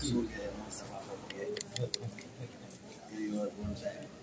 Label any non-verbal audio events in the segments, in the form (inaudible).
सूर्य है माँ सभा है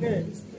Good.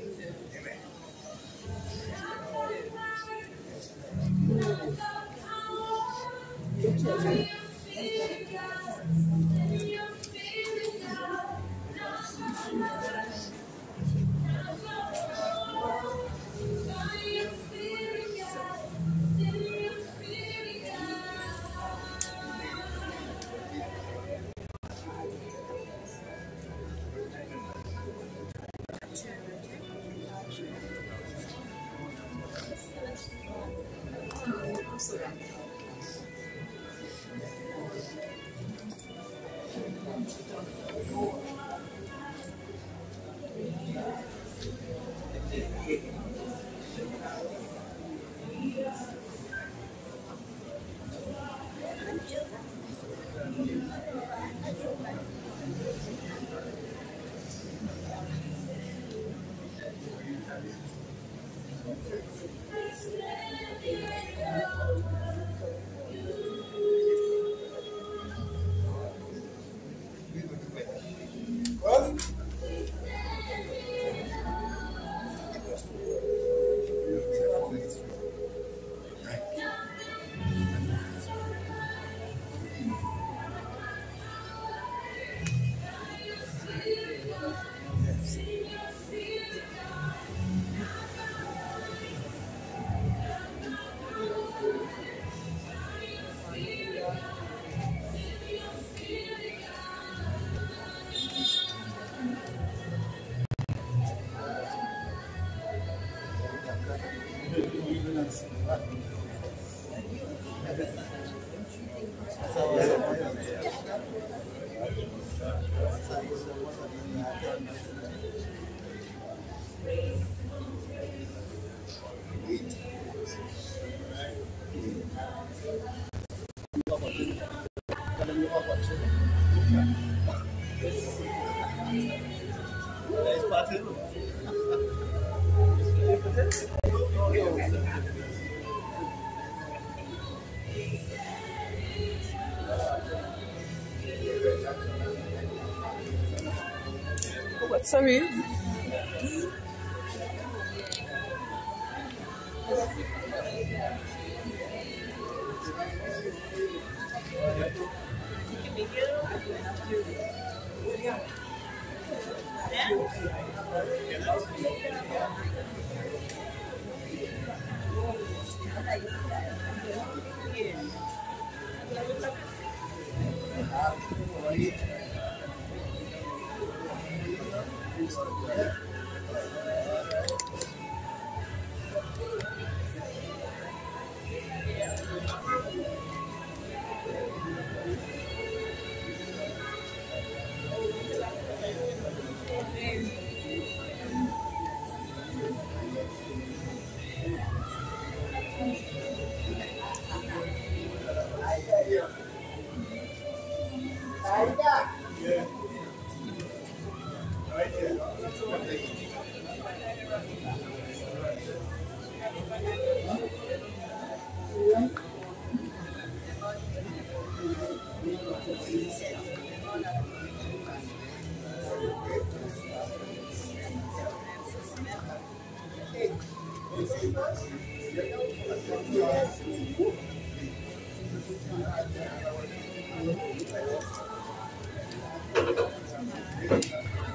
Sorry. Thank you.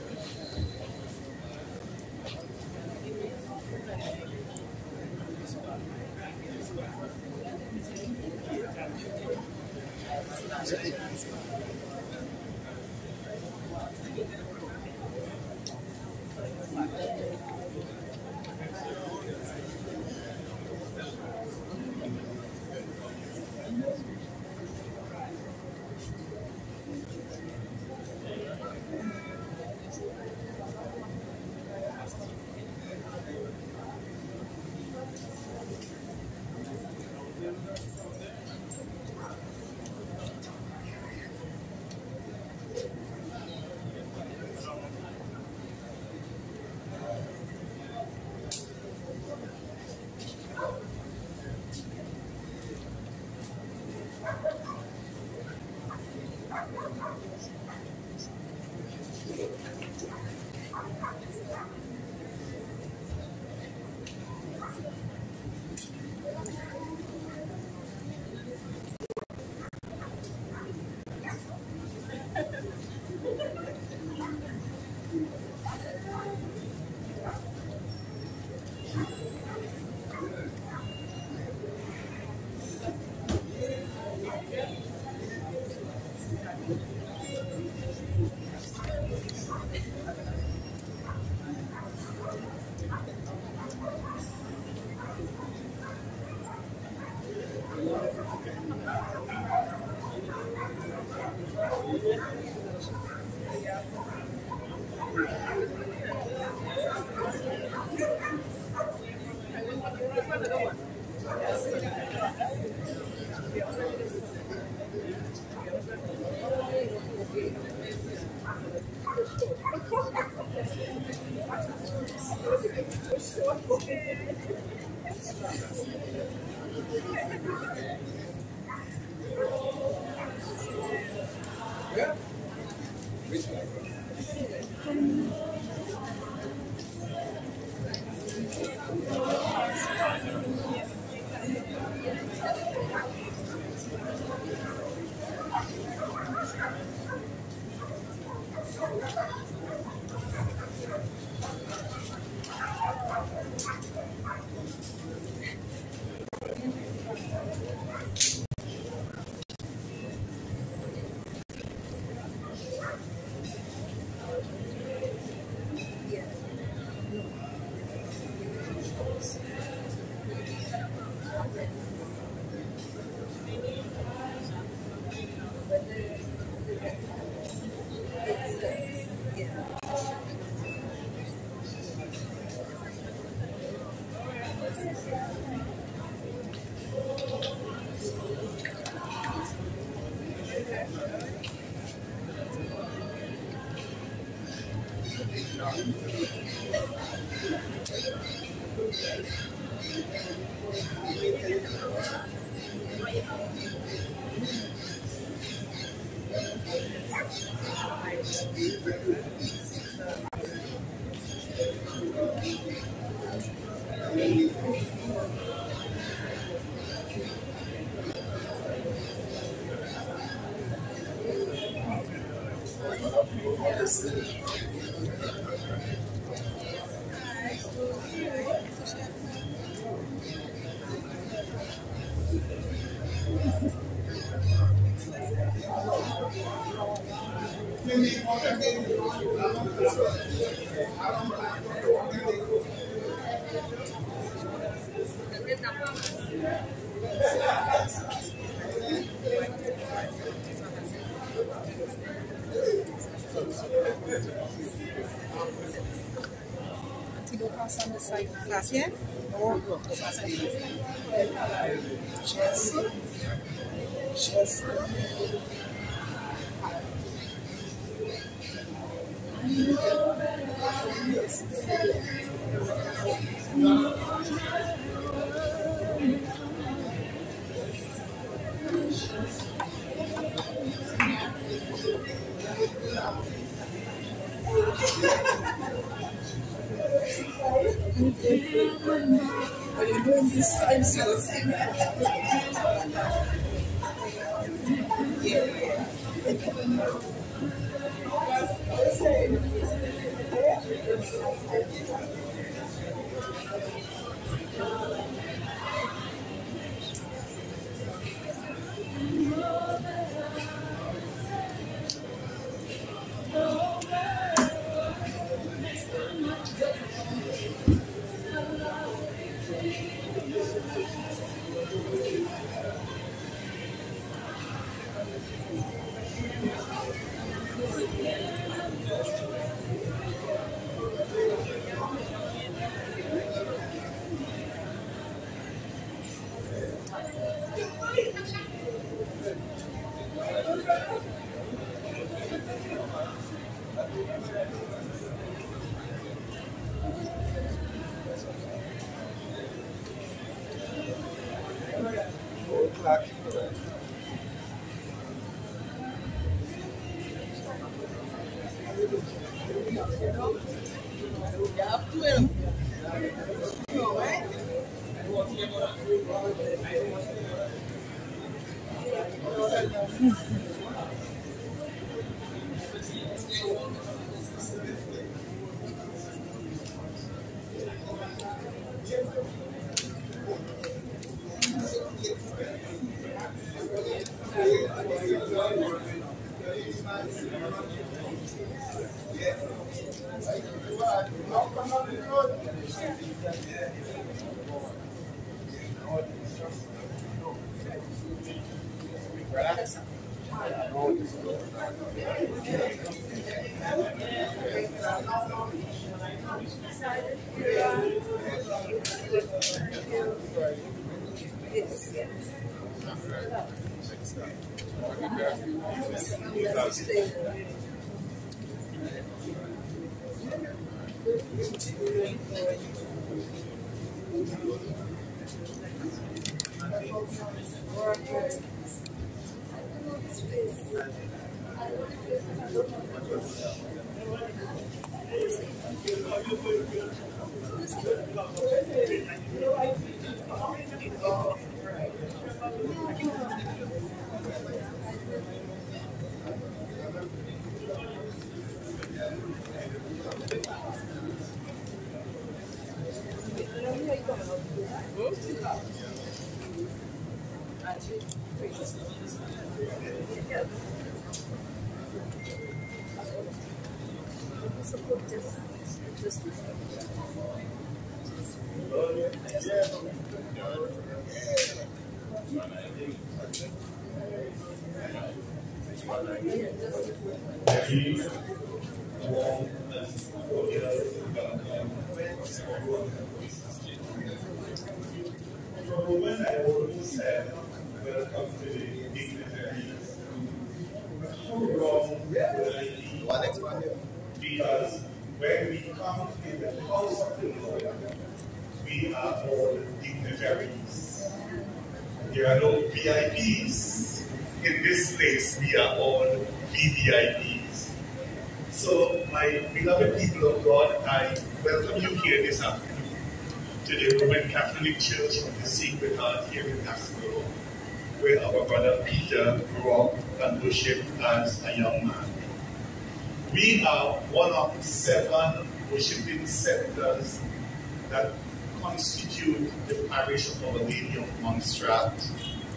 parish of of Montserrat,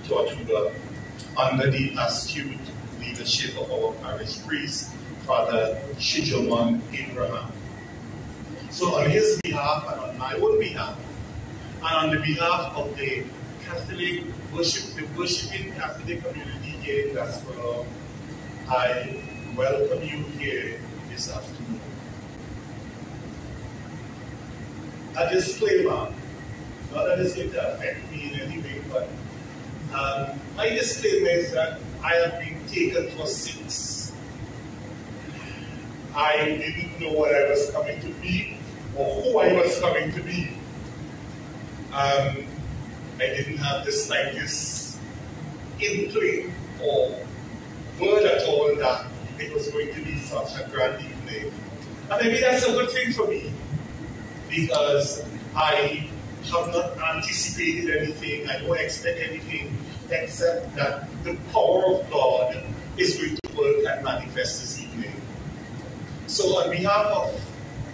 Tortuga, under the astute leadership of our parish priest, Father Shijoman Abraham. So on his behalf and on my own behalf, and on the behalf of the Catholic worship, the worshiping Catholic community here in Gaspareaux, I welcome you here this afternoon. A disclaimer, it's going to affect me in any way, but um, my disclaimer is that I have been taken for six. I didn't know what I was coming to be or who I was coming to be. Um, I didn't have the slightest inkling or word at all that it was going to be such a grand evening. And maybe that's a good thing for me because I have not anticipated anything, I don't expect anything except that the power of God is going to work and manifest this evening. So on behalf of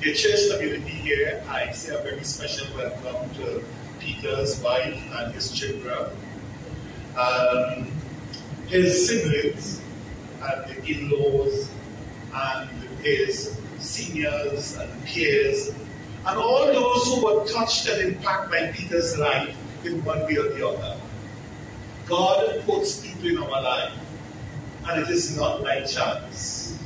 the church community here, I say a very special welcome to Peter's wife and his children, um, his siblings and the in-laws and his seniors and peers and all those who were touched and impacted by Peter's life in one way or the other. God puts people in our life and it is not by chance.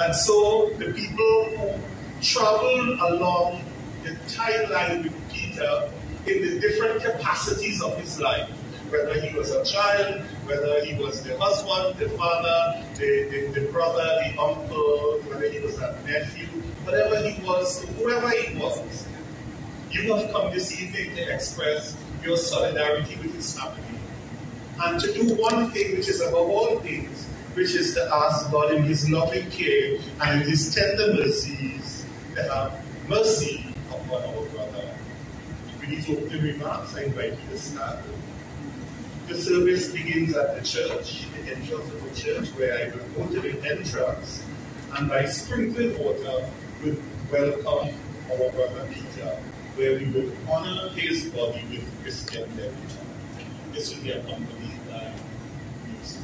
And so the people who traveled along the timeline with Peter in the different capacities of his life, whether he was a child, whether he was the husband, the father, the, the, the brother, the uncle, whether he was a nephew, whatever he was, whoever he was. You have come this evening to express your solidarity with his family and to do one thing which is above all things, which is to ask God in his loving care and in his tender mercies to have mercy upon our brother. We need to open remarks. I invite you to start. The service begins at the church, the entrance of the church, where I will go to the entrance and by sprinkling water will welcome our brother Peter, where we will honor his body with Christian death. This will be accompanied by music.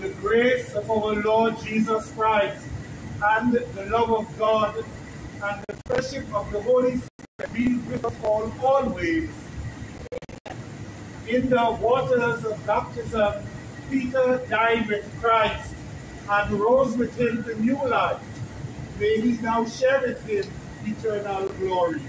the grace of our Lord Jesus Christ and the love of God and the fellowship of the Holy Spirit be with us all always. In the waters of baptism, Peter died with Christ and rose with him to new life. May he now share with him eternal glory.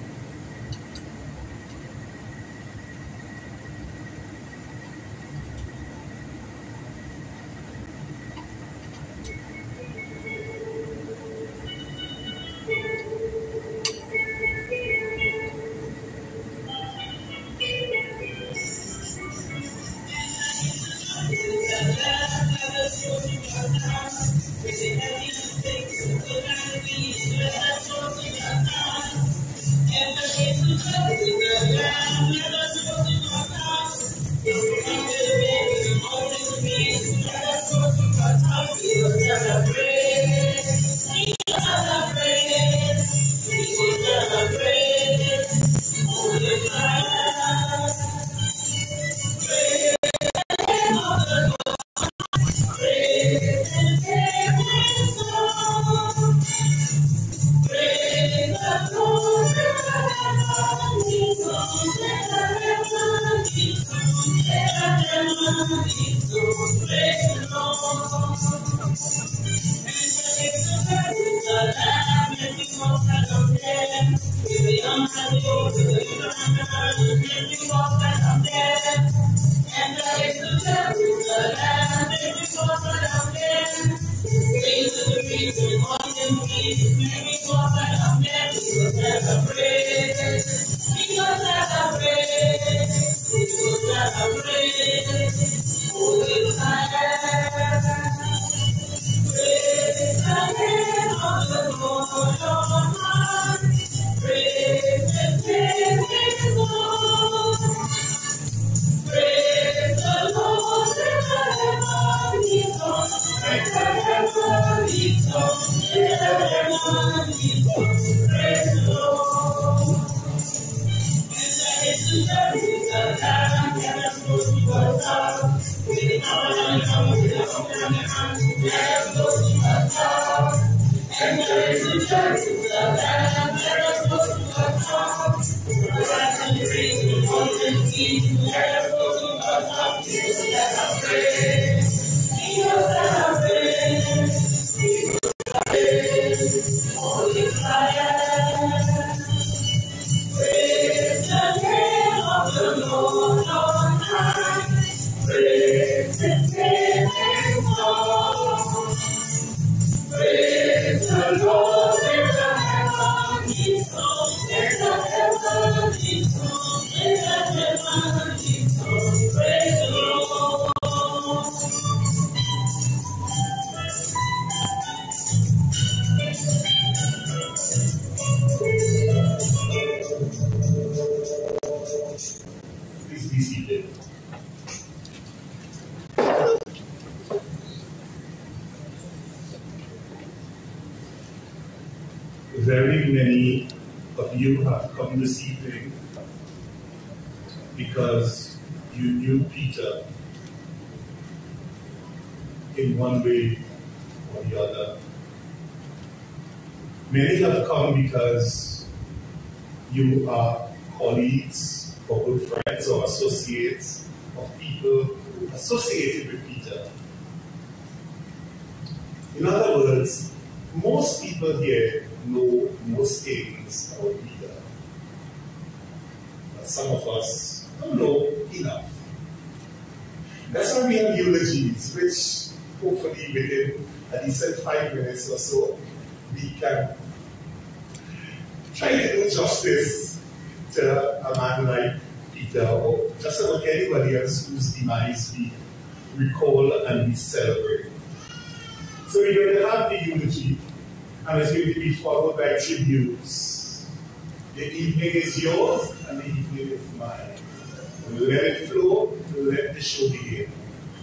Let it flow, let the show begin.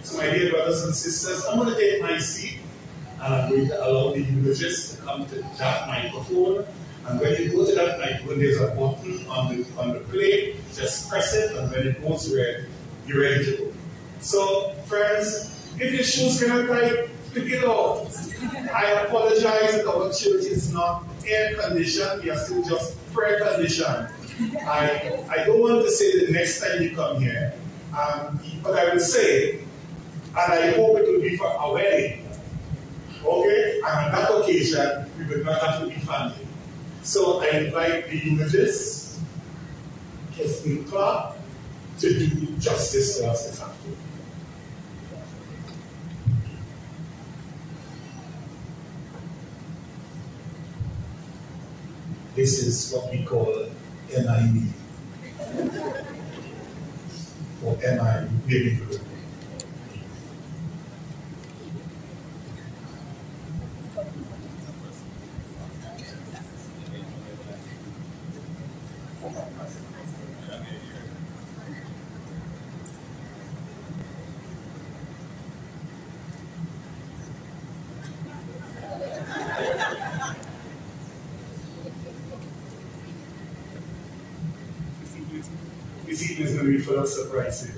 So my dear brothers and sisters, I'm going to take my seat, and I'm going to allow the eulogist to come to that microphone. And when you go to that microphone, there's a button on the on the plate. Just press it, and when it goes red, you're ready to go. So, friends, if your shoes cannot tie, pick it off. I apologize that our church is not air conditioned. We are still just prayer conditioned. I I don't want to say the next time you come here, um, but I will say, and I hope it will be for a wedding. Okay? And on that occasion, we will not have to be family. So I invite the eulogists, Kirsten Clarke, to do justice to us afternoon. This is what we call MIB. Or MI, maybe group. This evening is going to be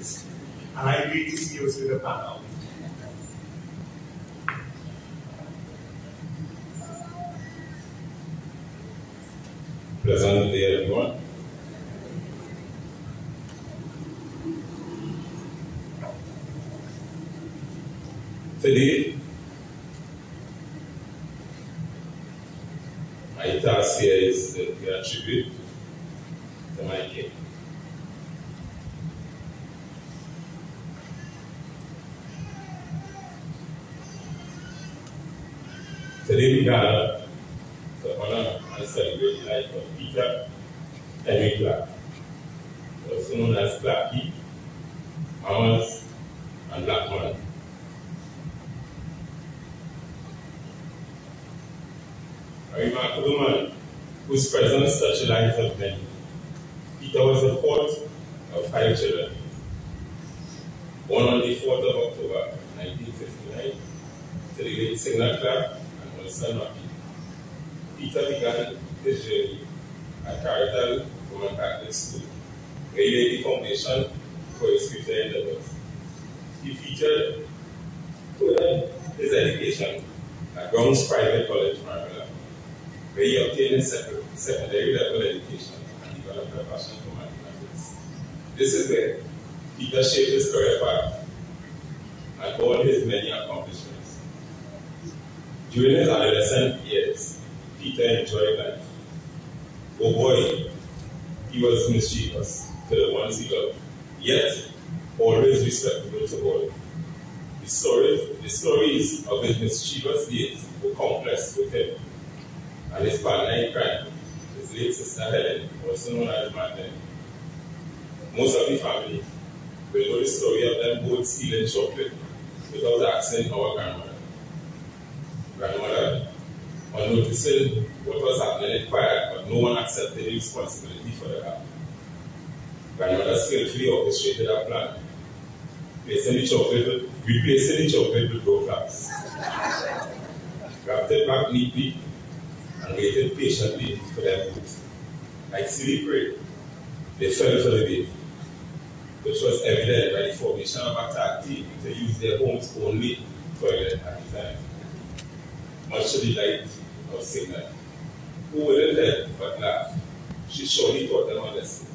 Silly prey, they fell for the bait, which was evident by the formation of a team to use their home's only toilet at the time. Much to the delight of Signal, who wouldn't help but laugh. She surely taught them a lesson.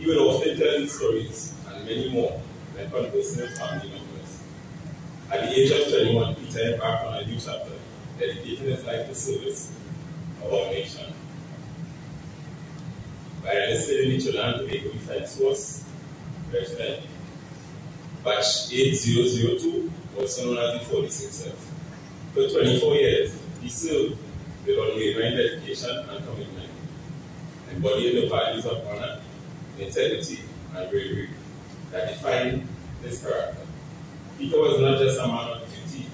He would often tell these stories and many more when conversing with family members. At the age of 21, Peter embarked on a new chapter, dedicating his life to service of our nation. By enlisting in the Trinidad Tobago Defense Force Regiment, Batch 8002, also known as the 46th. For 24 years, he served with unwavering dedication and commitment, embodying the values of honor, integrity, and bravery that define his character. Peter was not just a man of duty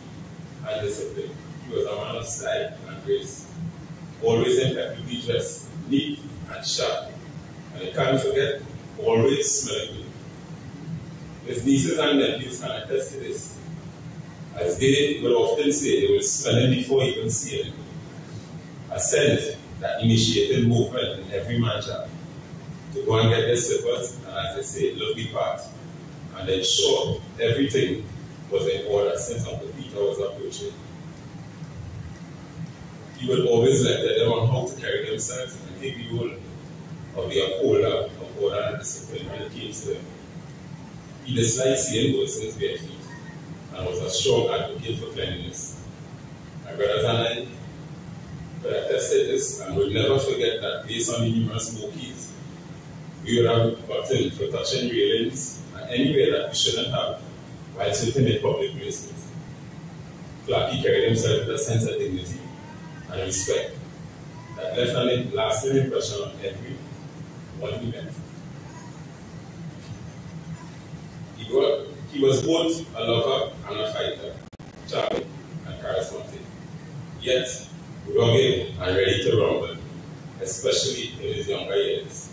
and discipline, he was a man of style and grace, always impeccably dressed, neat and sharp, and I can't forget, always smelling good. His nieces and nephews can attest to this, as they will often say they will smell him before even see him. A scent that initiated movement in every man to go and get their slippers and as they say, look the part and ensure everything was in order since Uncle Peter was approaching. He would always lecture them on how to carry themselves and take of uh, the upholder of order and discipline it came to them. He disliked seeing persons bare feet and was a strong advocate for cleanliness. My brothers and I could attest to this and will never forget that based on the numerous smokies we would have gotten for touching railings and anywhere that we shouldn't have while sitting in public places. Clarky carried himself with a sense of dignity and respect that left a lasting impression on every met. He, was, he was both a lover and a fighter, charming and charismatic, yet rugged and ready to rumble, especially in his younger years.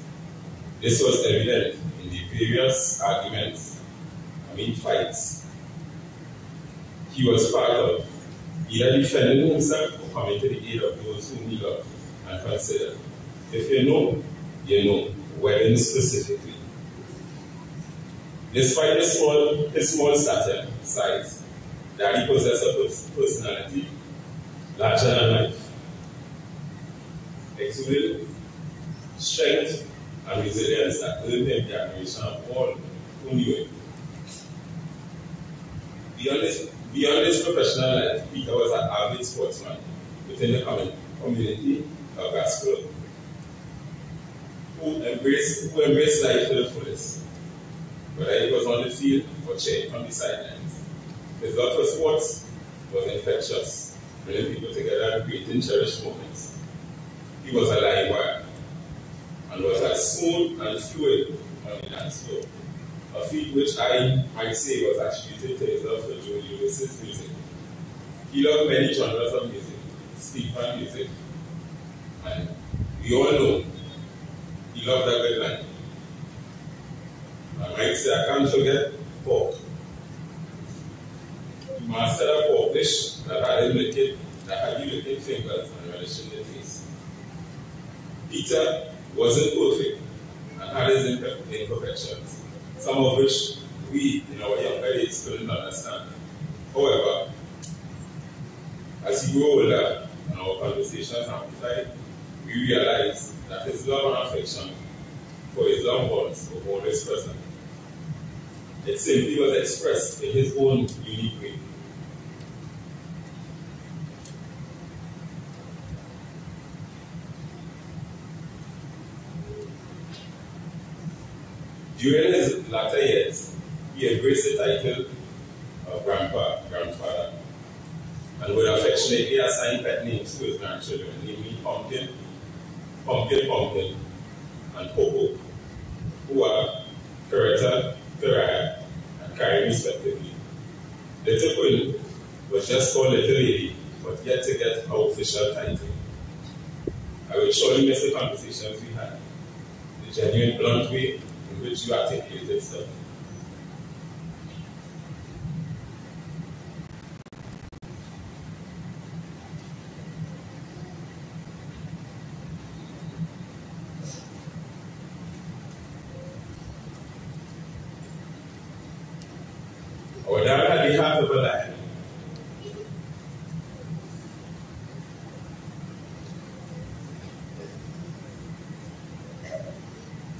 This was evident in the various arguments, I mean fights, he was part of, either defending himself or coming to the aid of those whom he loved and considered. If you know, you know, wedding specifically. Despite his small, his small stature, size, Daddy possessed a personality larger than life, exuded strength and resilience that earned him the admiration of all who knew him. Beyond his, beyond his professional life, Peter was an avid sportsman within the community of Gascon, who embraced, who life to the fullest, whether it was on the field or cheering from the sidelines. His love for sports was infectious, bringing people together and creating cherished moments. He was a live wire and was as smooth and fluid on the dance floor. A feat which I might say was attributed to his love for Joe Lewis's music. He loved many genres of music, speak music, and we all know he loved a good line. I might say I can't forget pork. A pork dish that had him that had you licking fingers and relishing the taste. Peter wasn't perfect and had his imperfections, some of which we in our younger days couldn't understand. However, as he grew older and our conversations amplified, we realize that his love and affection for his loved ones were always present. It simply was expressed in his own unique way. During his latter years, he embraced the title of grandpa, grandfather, and would affectionately assign pet names to his grandchildren, namely Pumpkin, Pumpkin Pumpkin, and Popo, who are Coretta, Ferraya, and Carrie respectively. Little Queen was just called Little Lady, but yet to get her official title. I will surely miss the conversations we had, the genuine blunt way in which you articulated stuff. Our dad had the heart of a lion.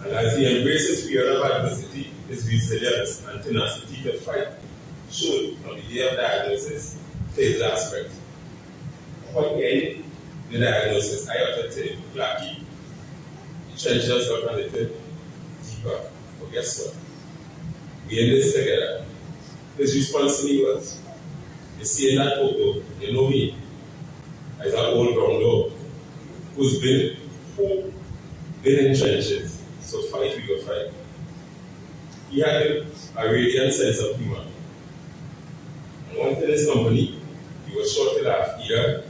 And as he embraces fear of adversity, his resilience and tenacity to fight showed from the day of diagnosis last breath. Upon getting the diagnosis, I him, Blackie, the trenches got little deeper. But guess what? We in this together. His response to me was, You see in that photo, you know me, as an old brown dog who's been, who been in trenches, so fight we go fight. He had a radiant sense of humor. And once in his company, he was to laugh either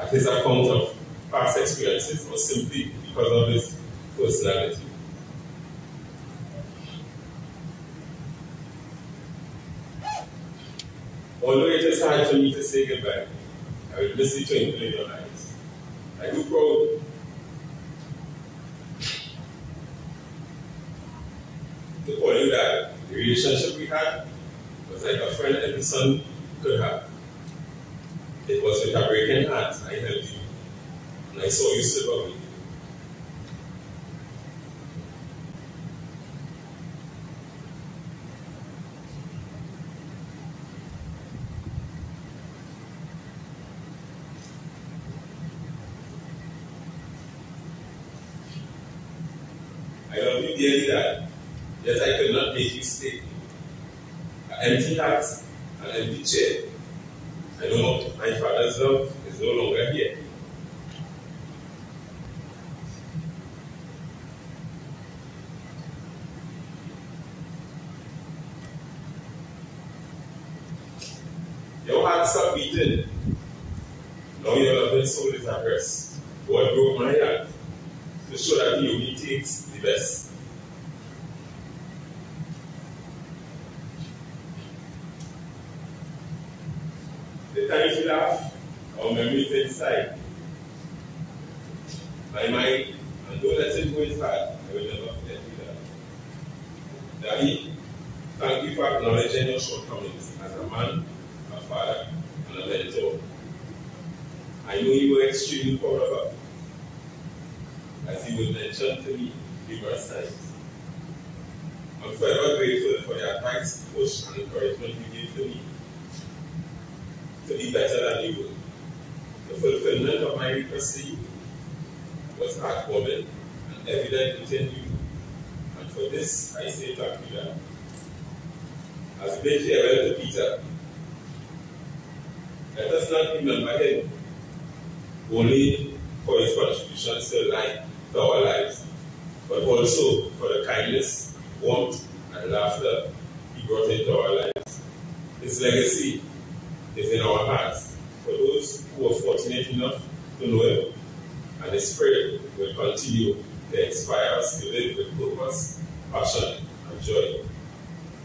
at his account of past experiences or simply because of his personality. Although it is hard for me to say goodbye, I will miss you in your eyes. I do proud to call you that the relationship we had was like a friend and son could have. It was with a breaking heart I held you, and I saw you slip. I love you dearly, Dad. Yet I you stay. An empty heart, an empty chair. I know my father's love is no longer here. Your heart stopped beating. Now your loving soul is at rest. God broke my heart to show that He only takes the best. The we laugh, our memories inside. My mind, and let it go his heart, I will never forget you that. Daddy, thank you for acknowledging your shortcomings as a man, a father, and a mentor. I know you were extremely proud of her as you would mention to me numerous times. I'm forever grateful for the advice, push, and encouragement you gave to me to be better than you. The fulfillment of my request was heartwarming and evident within you. And for this, I say thank you, Dad. As we bid farewell to Peter, Let us not remember him only for his contributions to life, to our lives, but also for the kindness, warmth, and laughter he brought into our lives. His legacy is in our hearts for those who are fortunate enough to know him, and his spirit will continue to inspire us to live with purpose, passion, and joy.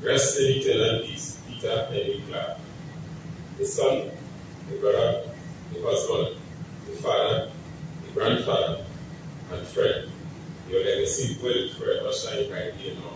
Rest in eternal peace, Peter Henry Clarke. The son, the brother, the husband, the father, the grandfather, and friend. Your legacy will forever shine brightly in our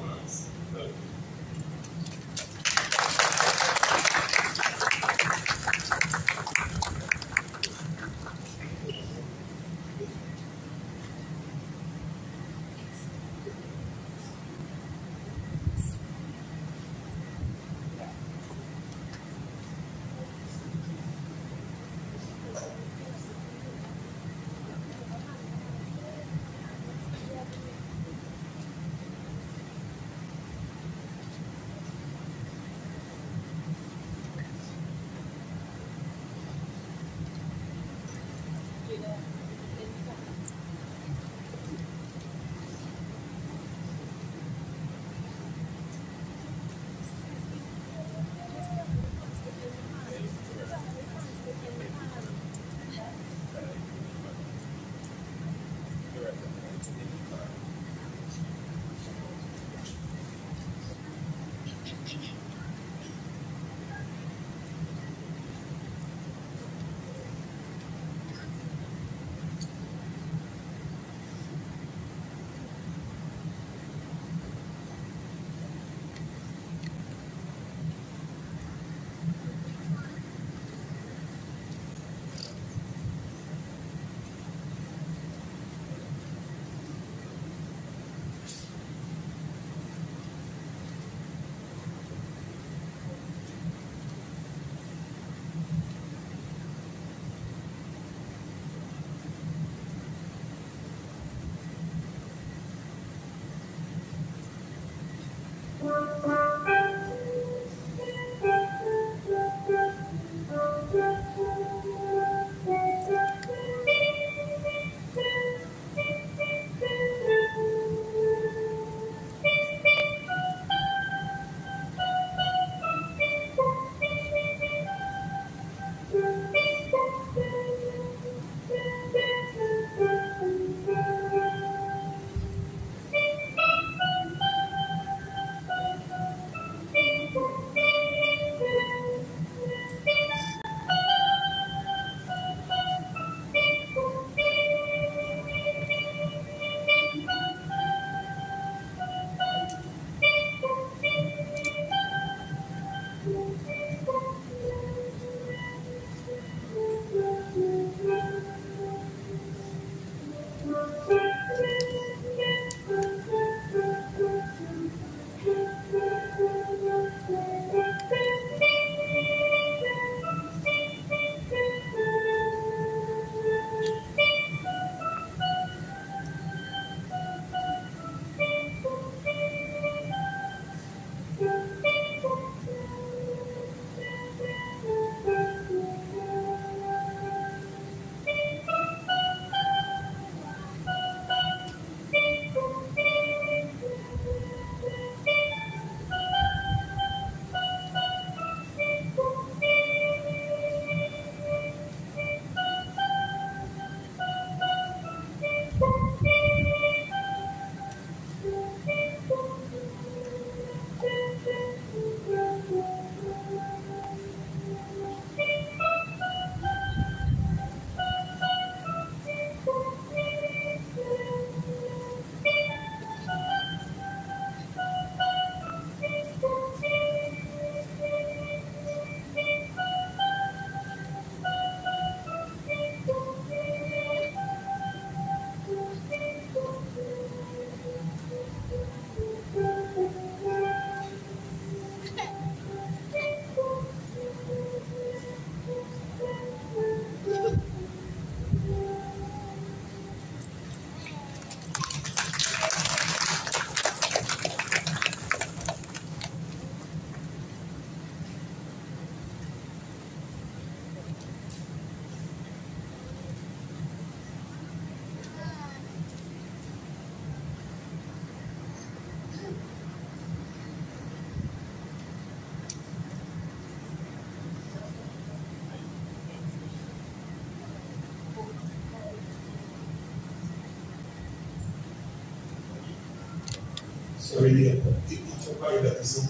really occupied that is so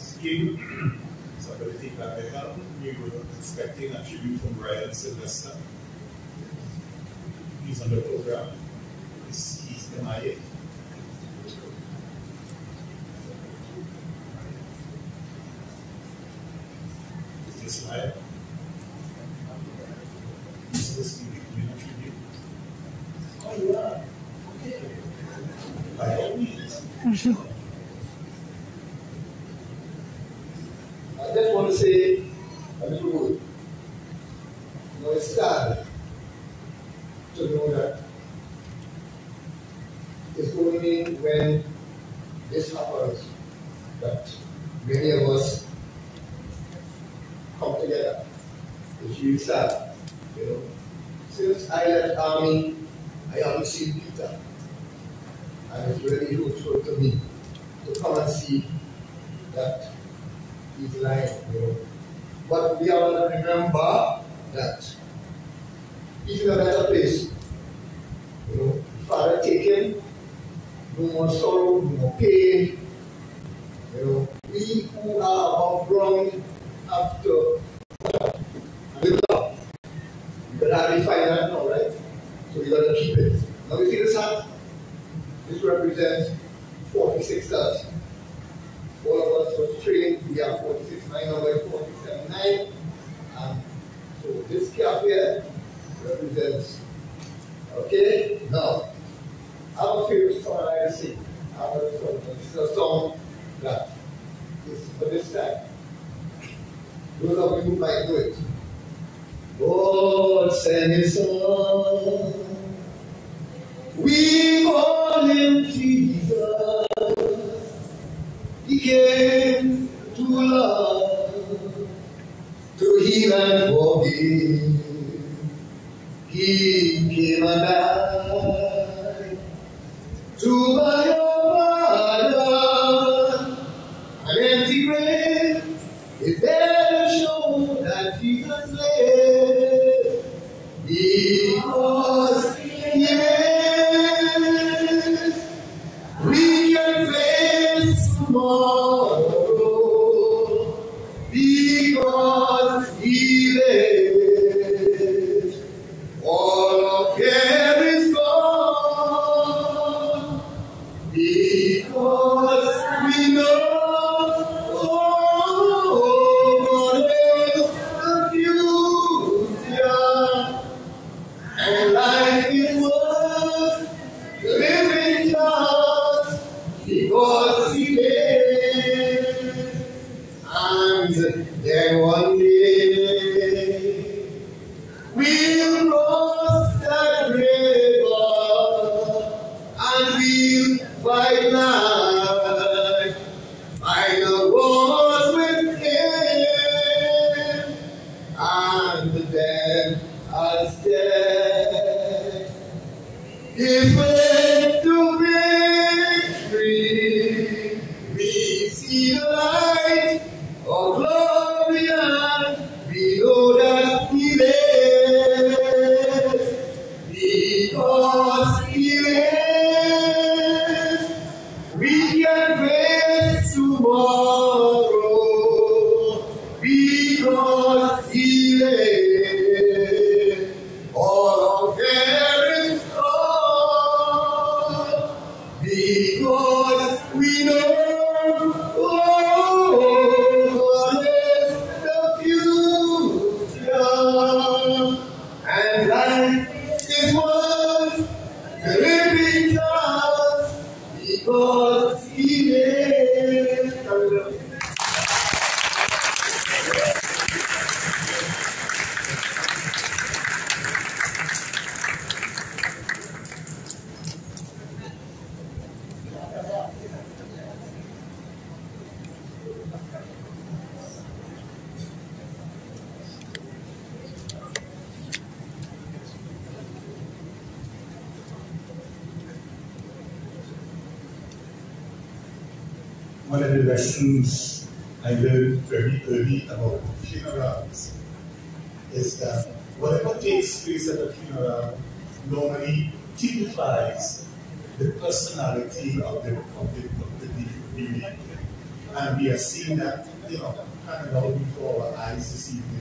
know, coming out before our eyes this evening.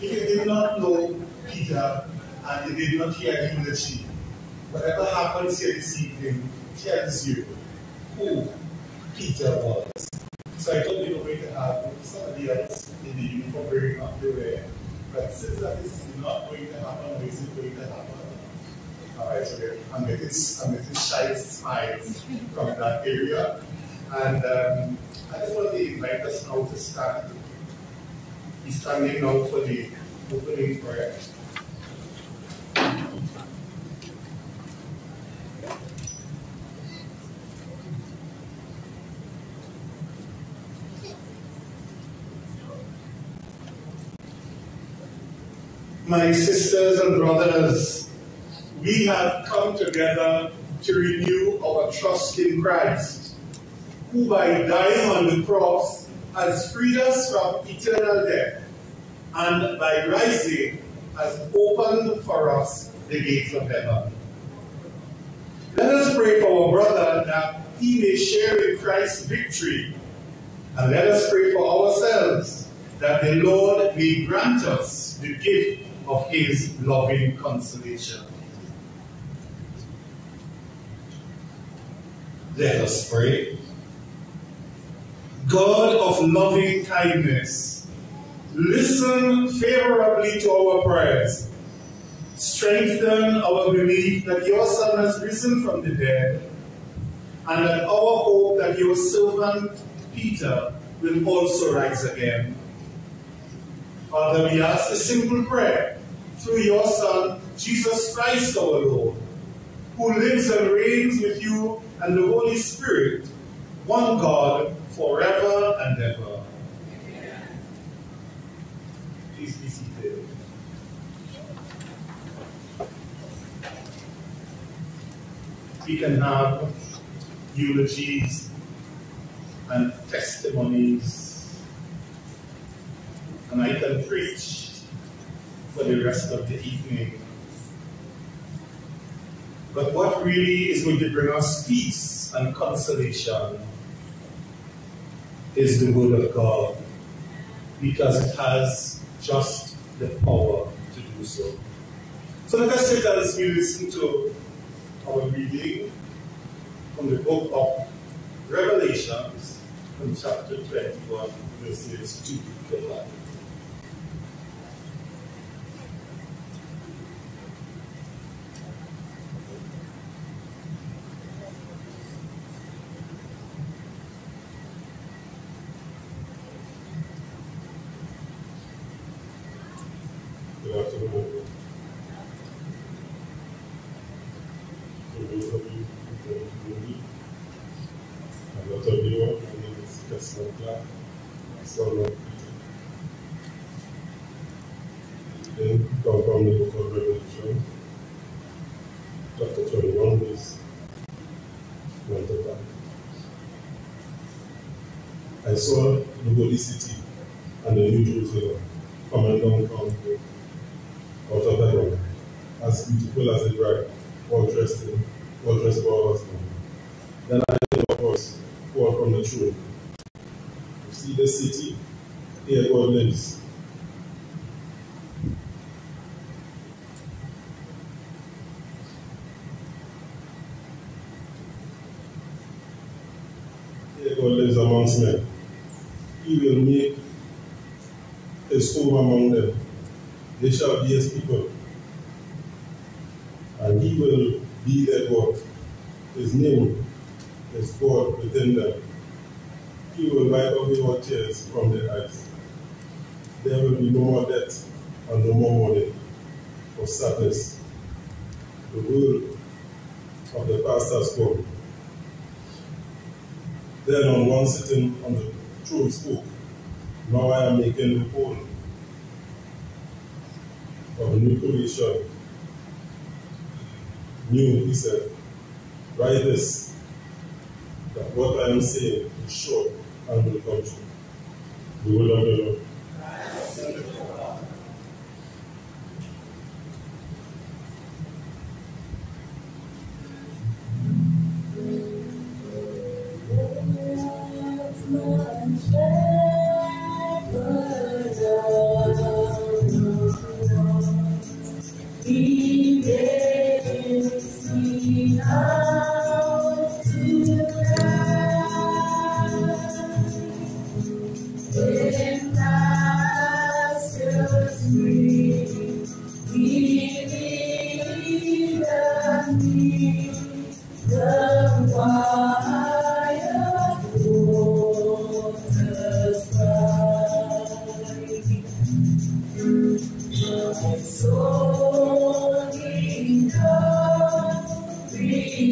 If you did not know Peter and you did not hear him eulogy, whatever happens here this evening tells you who Peter was. So I thought we were going to have somebody else in the uniform wearing up the But since that is not going to happen, is it going to happen? Alright, so I'm getting, I'm getting shy smiles from that area. And um, I just want to invite us now to. He's standing now for the opening prayer. My sisters and brothers, we have come together to renew our trust in Christ, who by dying on the cross has freed us from eternal death, and by rising has opened for us the gates of heaven. Let us pray for our brother that he may share in Christ's victory, and let us pray for ourselves that the Lord may grant us the gift of his loving consolation. Let us pray. God of loving kindness, listen favorably to our prayers. Strengthen our belief that your Son has risen from the dead, and that our hope that your servant Peter will also rise again. Father, we ask a simple prayer through your Son, Jesus Christ our Lord, who lives and reigns with you and the Holy Spirit, one God, forever and ever. Please be seated. We can have eulogies and testimonies, and I can preach for the rest of the evening. But what really is going to bring us peace and consolation is the Word of God, because it has just the power to do so. So let us sit as we listen to our reading from the book of Revelations, from chapter 21, verses 2 to 5. Good afternoon. For those of you who don't know me, I'm not everyone. My name is Kesman Clarke, son of Peter. Then come from the book of Revelation, chapter 21, verse 1 to 5. I saw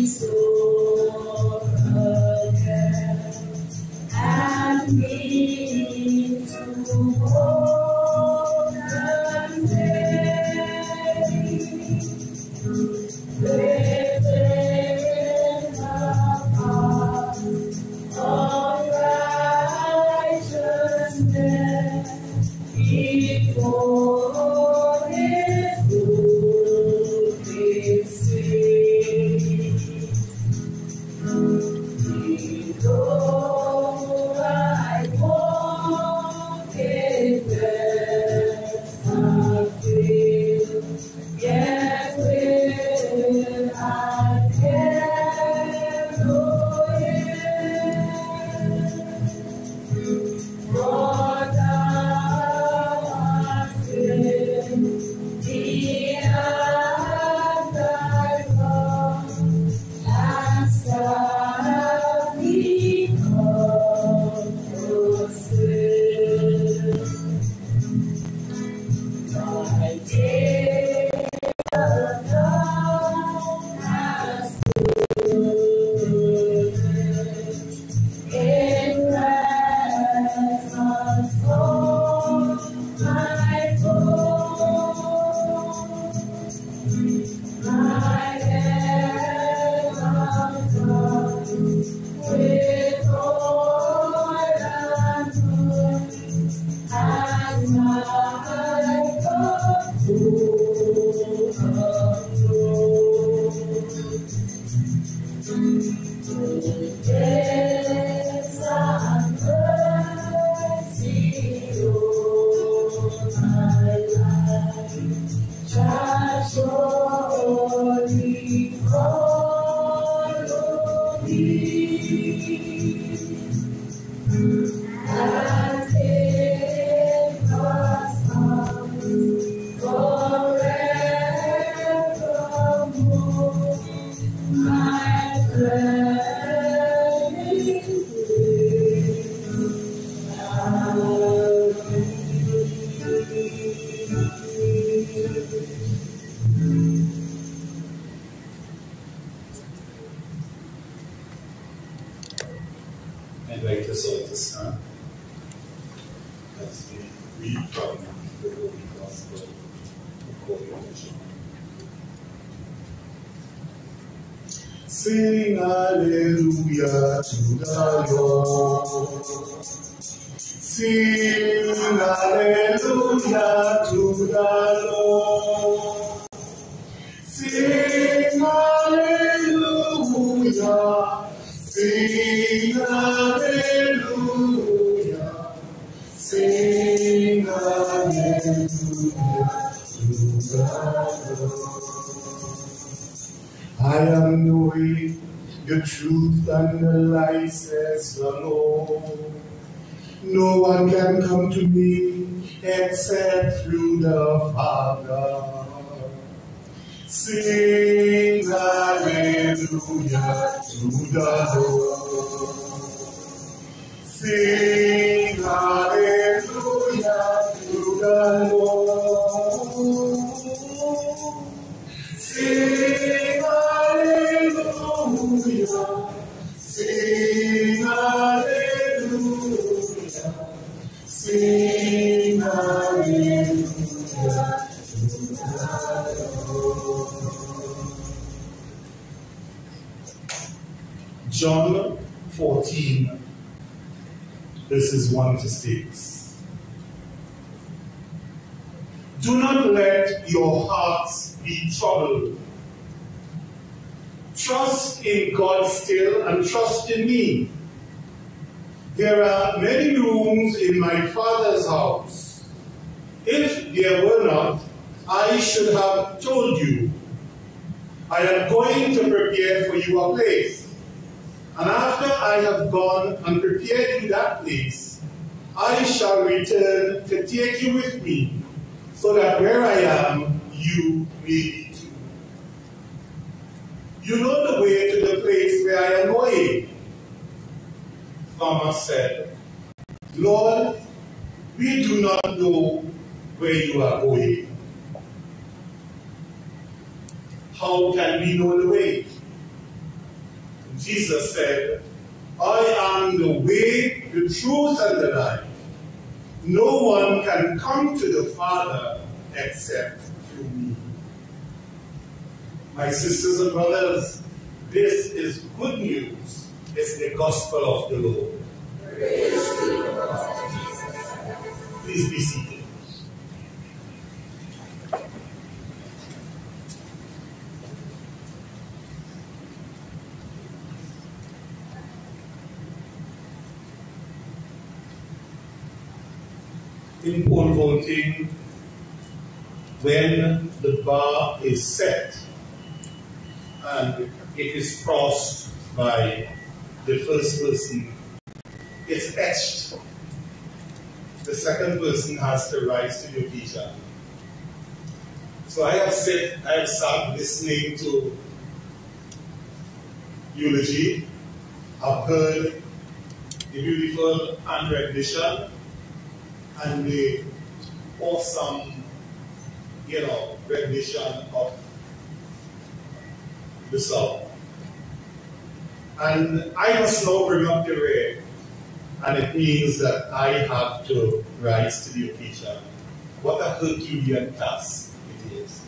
I'd There are many rooms in my Father's house. If there were not, I should have told you. I am going to prepare for you a place. And after I have gone and prepared you that place, I shall return to take you with me, so that where I am, you may be too. You know the way to the place where I am going. Thomas said, Lord, we do not know where you are going. how can we know the way? Jesus said, I am the way, the truth, and the life. No one can come to the Father except through me. My sisters and brothers, this is good news. It's the gospel of the Lord. Please be seated. In pole vaulting, when the bar is set and it is crossed by the first person, is etched. The second person has to rise to the occasion. So I have said, I have sat listening to eulogy. I've heard the beautiful hand rendition and the awesome, you know, rendition of the song. And I must now bring up the rear, and it means that I have to rise to the occasion. What a Herculean task it is.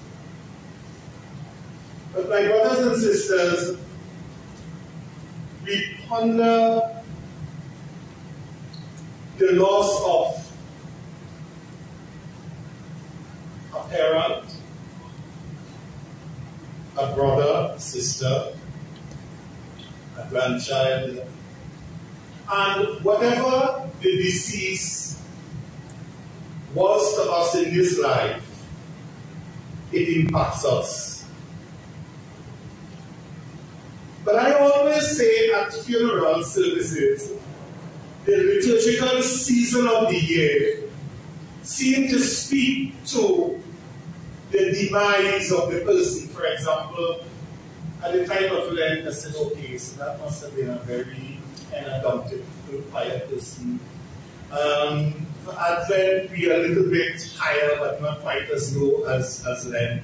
But my brothers and sisters, we ponder the loss of a parent, a brother, sister, a grandchild, and whatever the disease was to us in this life, it impacts us. But I always say at funeral services, the liturgical season of the year seems to speak to the demise of the person. For example, at the time of Lent, I said, okay, so that must have been a very anadopted, pious person. Um, for Advent, we are a little bit higher, but not quite as low as, as Lent.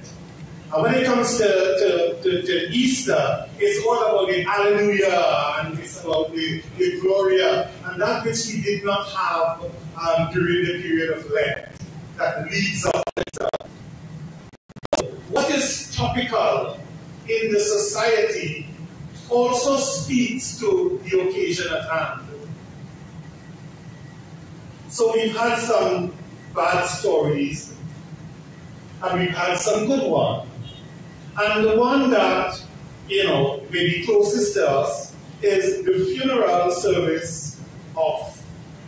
And when it comes to, to, to, to, Easter, it's all about the Alleluia and it's about the, the Gloria, and that which we did not have um, during the period of Lent that leads up to What is topical in the society also speaks to the occasion at hand. So we've had some bad stories and we've had some good ones. And the one that, you know, maybe closest to us is the funeral service of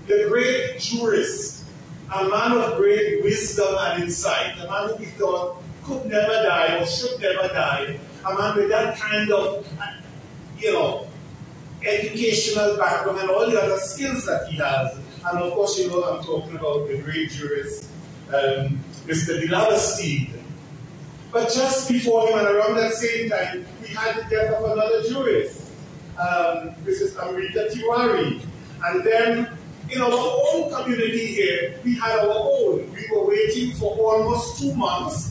the great jurist, a man of great wisdom and insight, a man who we thought could never die or should never die, a man with that kind of, you know, educational background and all the other skills that he has. And of course, you know, I'm talking about the great jurist, um, Mr. La But just before him and around that same time, we had the death of another jurist, um, Mrs. Amrita Tiwari. And then in our own community here, we had our own. We were waiting for almost two months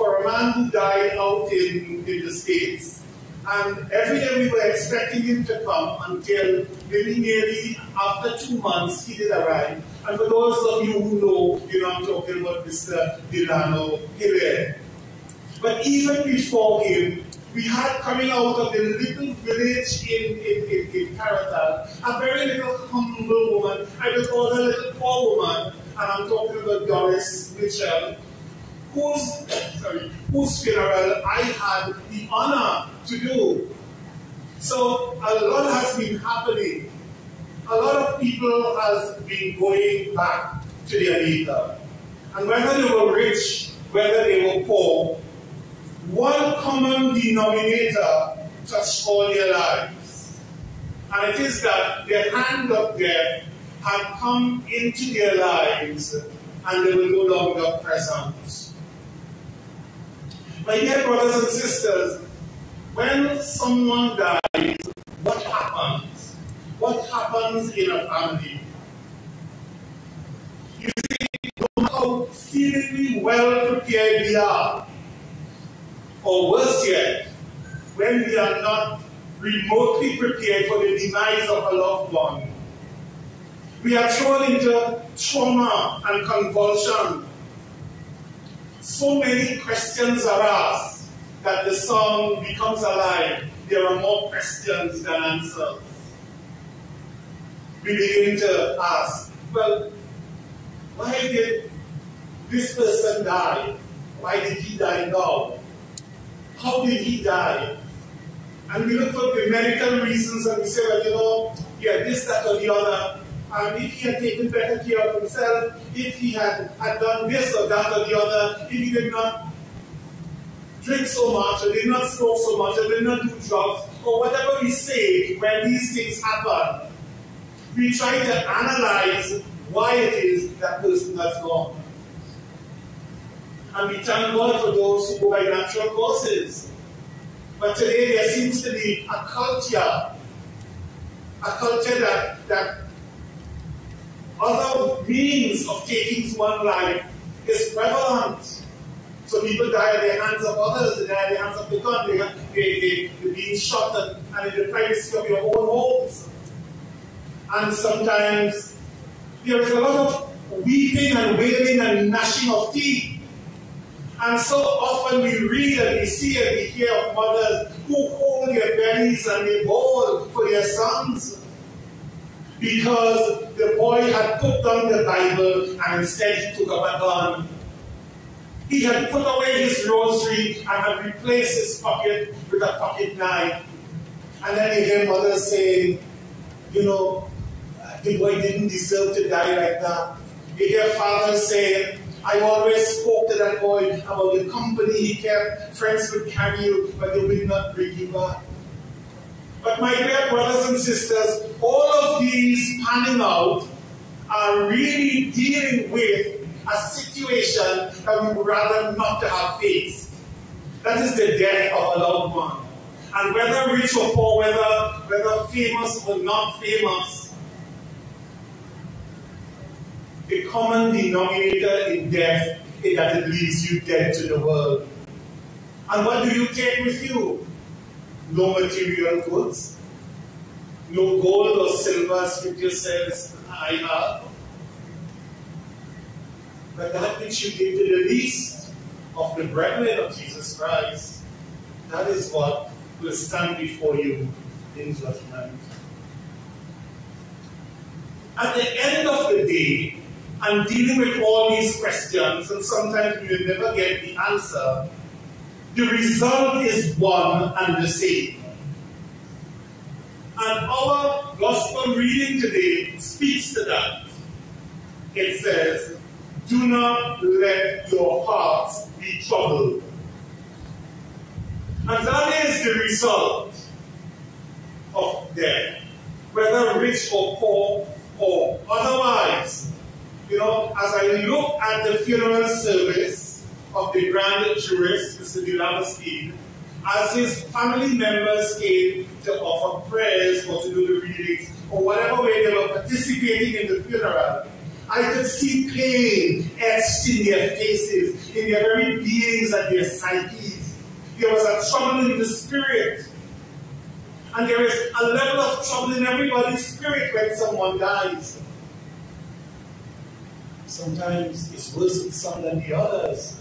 for a man who died out in, in the States. And every day we were expecting him to come until maybe nearly after two months he did arrive. And for those of you who know, you know I'm talking about Mr. Delano Hilaire. But even before him, we had coming out of the little village in, in, in, in Caratal, a very little humble woman. I will call her a little poor woman, and I'm talking about Doris Mitchell, whose, sorry, whose funeral I had the honor to do. So a lot has been happening. A lot of people has been going back to their Maker. And whether they were rich, whether they were poor, one common denominator touched all their lives. And it is that the hand of death had come into their lives and they were no longer present. My dear brothers and sisters, when someone dies, what happens? What happens in a family? You see, no matter how seemingly well prepared we are, Or worse yet, when we are not remotely prepared for the demise of a loved one. We are thrown into trauma and convulsion. So many questions are asked that the song becomes alive. There are more questions than answers. We begin to ask, well, why did this person die? Why did he die now? How did he die? And we look for the medical reasons and we say, well, you know, yeah, this, that, or the other. And if he had taken better care of himself, if he had, had done this or that or the other, if he did not drink so much, or did not smoke so much, or did not do drugs, or whatever we say when these things happen, we try to analyze why it is that person has gone. And we thank God for those who go by natural causes. But today there seems to be a culture, a culture that, that other means of taking one life is prevalent. So people die at the hands of others, they die at the hands of the gun, they, they, they, they're being shot and, and in the privacy of your own homes. And sometimes there is a lot of weeping and wailing and gnashing of teeth and so often we read and we see and we hear of mothers who hold their bellies and they bawl for their sons because the boy had put down the Bible and instead he took up a gun. He had put away his rosary and had replaced his pocket with a pocket knife. And then you hear mothers saying, you know, the boy didn't deserve to die like that. You hear fathers saying, I always spoke to that boy about the company he kept. Friends would carry you, but they will not bring you back. But my dear brothers and sisters, all of these panning out are really dealing with a situation that we would rather not have faced. That is the death of a loved one. And whether rich or poor, whether, whether famous or not famous, the common denominator in death is that it leaves you dead to the world. And what do you take with you? No material goods, no gold or silver, scripture says, I have. But that which you give to the least of the brethren of Jesus Christ, that is what will stand before you in judgment. At the end of the day, I'm dealing with all these questions, and sometimes we will never get the answer, the result is one and the same. And our gospel reading today speaks to that. It says, Do not let your hearts be troubled. And that is the result of death, whether rich or poor or otherwise. You know, as I look at the funeral service of the grand jurist, Mr. de la Bastide, as his family members came to offer prayers or to do the readings, or whatever way they were participating in the funeral, I could see pain etched in their faces, in their very beings and their psyches. There was a trouble in the spirit. And there is a level of trouble in everybody's spirit when someone dies. Sometimes it's worse with some than the others.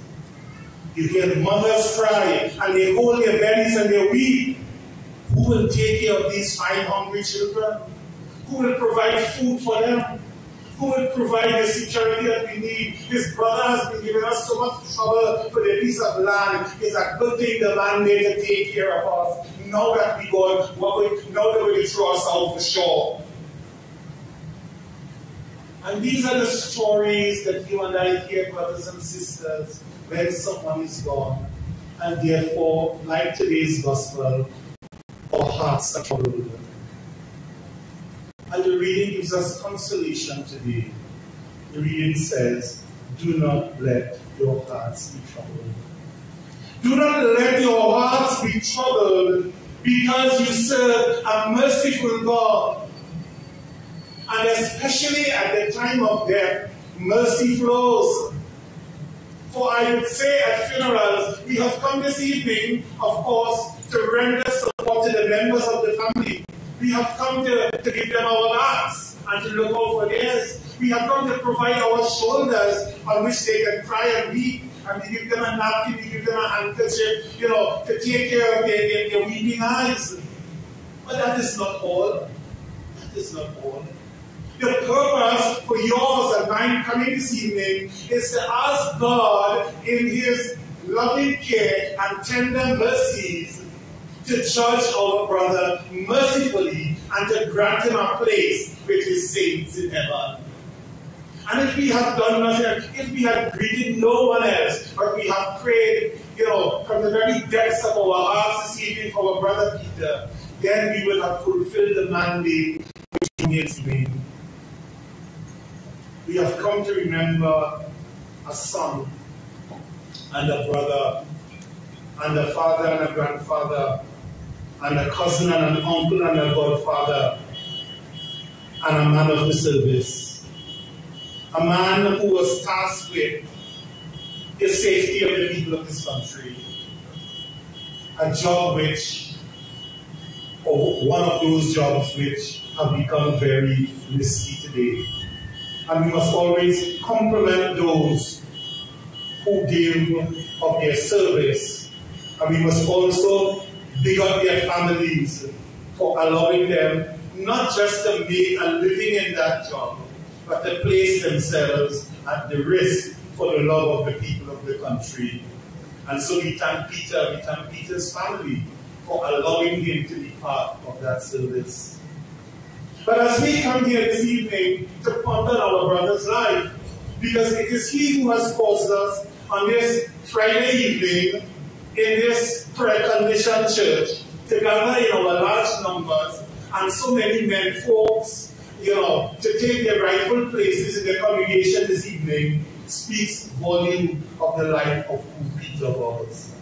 You hear the mothers cry and they hold their bellies and they weep. Who will take care of these five hungry children? Who will provide food for them? Who will provide the security that we need? This brother has been giving us so much trouble for the piece of land. It's a good thing the land made to take care of us. Now that we go, now that we throw us out for shore. And these are the stories that you and I hear, brothers and sisters, when someone is gone. And therefore, like today's gospel, our hearts are troubled. And the reading gives us consolation today. The reading says, Do not let your hearts be troubled. Do not let your hearts be troubled because you serve a merciful God and especially at the time of death, mercy flows. For I would say at funerals, we have come this evening, of course, to render support to the members of the family. We have come to, to give them our backs and to look out for theirs. We have come to provide our shoulders on which they can cry and weep and we give them a napkin, we give them a handkerchief, you know, to take care of their, their, their weeping eyes. But that is not all. That is not all. The purpose for yours and mine coming this evening is to ask God in His loving care and tender mercies to judge our brother mercifully and to grant him a place with his saints in heaven. And if we have done nothing, if we have greeted no one else, but we have prayed, you know, from the very depths of our hearts this evening for our brother Peter, then we will have fulfilled the mandate which he has made. We have come to remember a son and a brother and a father and a grandfather and a cousin and an uncle and a godfather and a man of the service. A man who was tasked with the safety of the people of this country. A job which, or one of those jobs which have become very risky today. And we must always compliment those who give of their service. And we must also big up their families for allowing them not just to make a living in that job, but to place themselves at the risk for the love of the people of the country. And so we thank Peter, we thank Peter's family for allowing him to be part of that service. But as we come here this evening to ponder our brother's life, because it is he who has caused us on this Friday evening in this prayer condition church to gather in our large numbers and so many men folks, you know, to take their rightful places in the congregation this evening speaks volume of the life of who Peter was.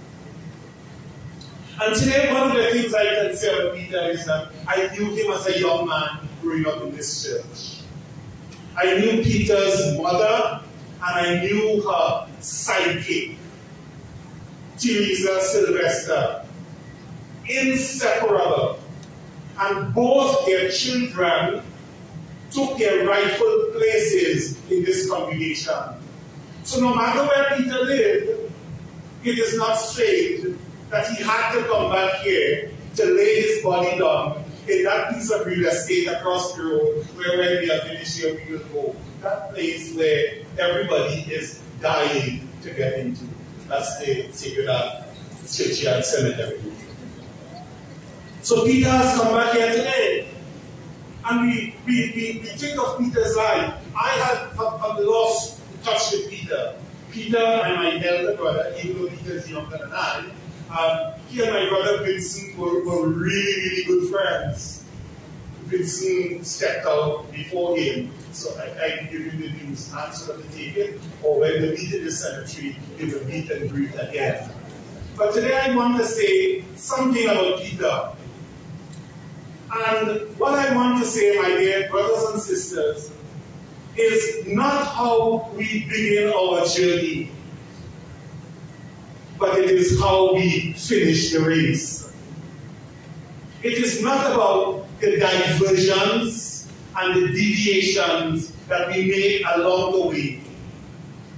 And today, one of the things I can say about Peter is that I knew him as a young man growing up in this church. I knew Peter's mother, and I knew her sidekick, Teresa Sylvester. Inseparable. And both their children took their rightful places in this congregation. So no matter where Peter lived, it is not strange that he had to come back here to lay his body down in that piece of real estate across the road where when we are finished here we will go. That place where everybody is dying to get into. That's the secular churchyard cemetery. So Peter has come back here today. And we, we, we, we think of Peter's life. I had have, lost touch with Peter. Peter and my elder brother, even though Peter is younger than I, um, he and my brother Vincent were, were really, really good friends. Vincent stepped out before him, so I, I give him the news, answer the ticket, or when they meet in the cemetery, they will meet and greet again. But today I want to say something about Peter. And what I want to say, my dear brothers and sisters, is not how we begin our journey, but it is how we finish the race. It is not about the diversions and the deviations that we make along the way,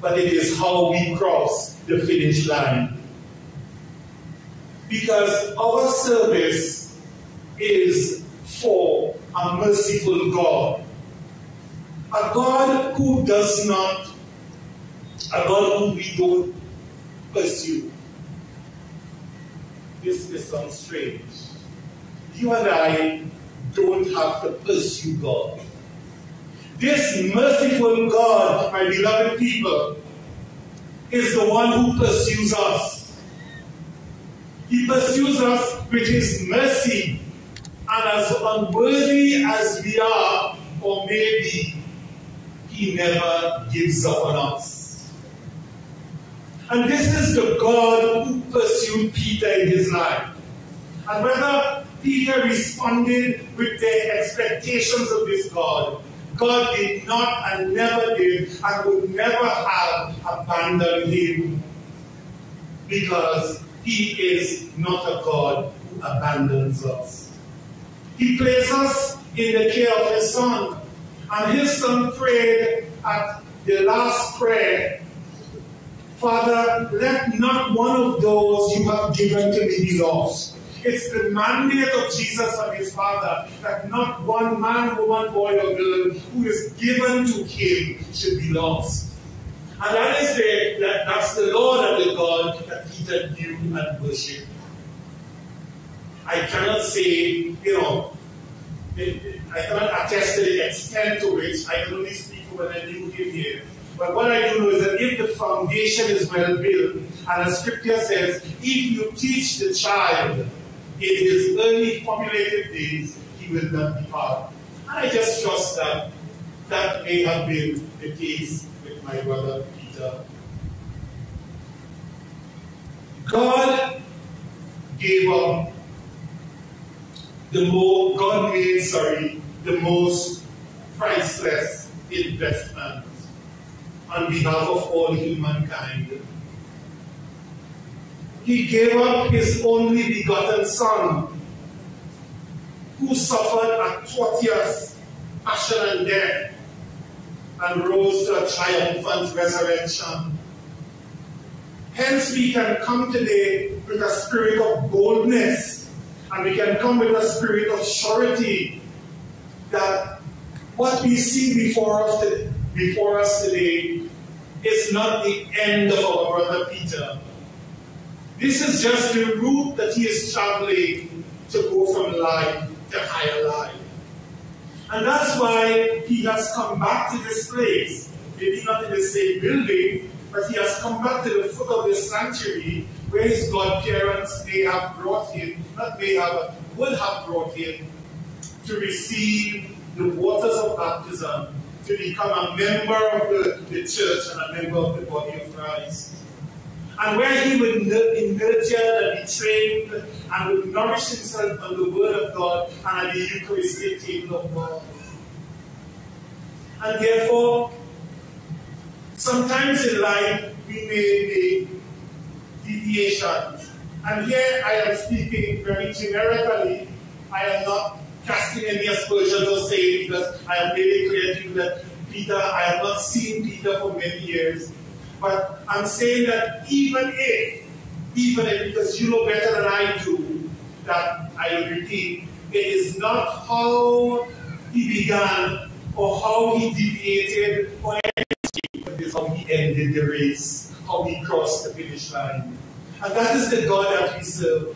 but it is how we cross the finish line. Because our service is for a merciful God. A God who does not, a God who we don't pursue. This may sound strange. You and I don't have to pursue God. This merciful God, my beloved people, is the one who pursues us. He pursues us with his mercy, and as unworthy as we are, or maybe, he never gives up on us. And this is the God who pursued Peter in his life. And whether Peter responded with the expectations of this God, God did not and never did and would never have abandoned him because he is not a God who abandons us. He placed us in the care of his son. And his son prayed at the last prayer Father, let not one of those you have given to me be lost. It's the mandate of Jesus and his Father that not one man, woman, boy, or girl who is given to him should be lost. And that is the that, that's the Lord and the God that Peter knew and worshiped. I cannot say, you know, I cannot attest to the extent to which I can only speak when I knew him here. But what I do know is that if the foundation is well built, and the scripture says, if you teach the child in his early formulated days, he will not depart. And I just trust that that may have been the case with my brother Peter. God gave up the more God made, sorry, the most priceless investment on behalf of all humankind. He gave up his only begotten Son, who suffered a torturous passion and death, and rose to a triumphant resurrection. Hence, we can come today with a spirit of boldness, and we can come with a spirit of surety that what we see before us before us today is not the end of our brother Peter. This is just the route that he is traveling to go from life to higher life. And that's why he has come back to this place. Maybe not in the same building, but he has come back to the foot of the sanctuary where his godparents may have brought him, not may have, would have brought him to receive the waters of baptism to become a member of the, the church and a member of the body of Christ. And where he would be nurtured and be trained and would nourish himself on the Word of God and at the Eucharistic table of God. And therefore, sometimes in life we may make deviations. And here I am speaking very generically. I am not casting any aspersions or saying because I am really clear to you that Peter, I have not seen Peter for many years. But I'm saying that even if, even if, because you know better than I do, that I will repeat, it is not how he began or how he deviated or anything, but it is how he ended the race, how he crossed the finish line. And that is the God that we serve.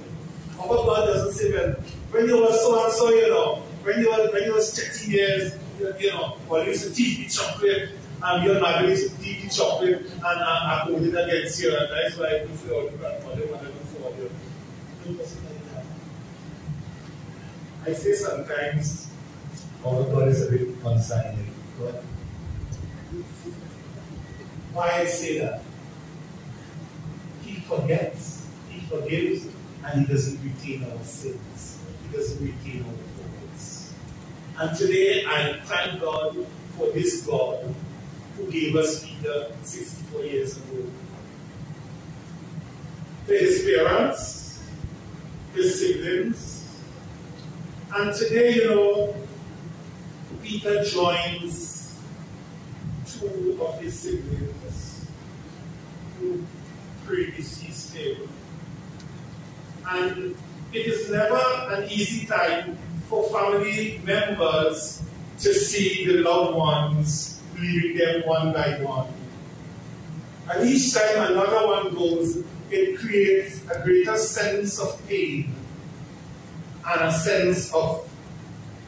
Our God doesn't say, well, when you were so and so, you know, when you were when you was 13 years, you know, or you used to teach chocolate, and your mother used to teach chocolate, and uh, I hold it against you, and that's why I do for your grandmother, whatever for you. I say sometimes our God is a bit consigning. But why I say that? He forgets, he forgives, and he doesn't retain our sins. Doesn't retain our. And today I thank God for this God who gave us Peter 64 years ago. His parents, his siblings, and today, you know, Peter joins two of his siblings who predeceased him. And it is never an easy time for family members to see the loved ones leaving them one by one. And each time another one goes, it creates a greater sense of pain and a sense of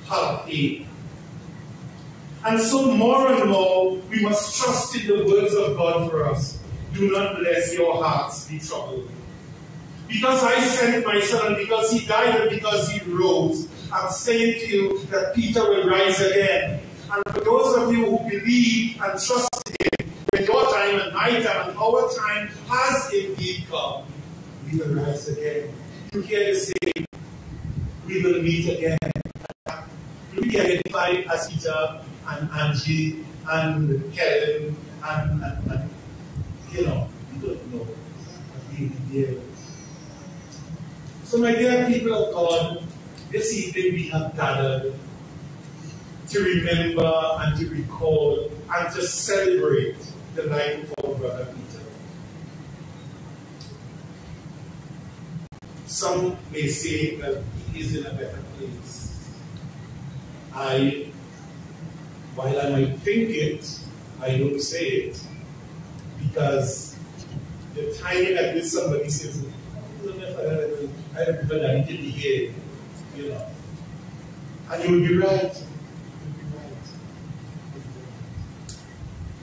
heartache. And so more and more, we must trust in the words of God for us. Do not let your hearts be troubled. Because I sent my son, because he died and because he rose, I'm saying to you that Peter will rise again. And for those of you who believe and trust in him, when your time and my time and our time has indeed come, we will rise again. You hear the saying, we will meet again. We identified as Peter and Angie and Kellen and, and, and you know, you don't know what really there. So my dear people of God, this evening we have gathered to remember and to recall and to celebrate the life of our brother Peter. Some may say that he is in a better place. I, while I might think it, I don't say it because the time at which somebody says, I don't know if I I don't know if I here, you know. And you will be right. You will be right.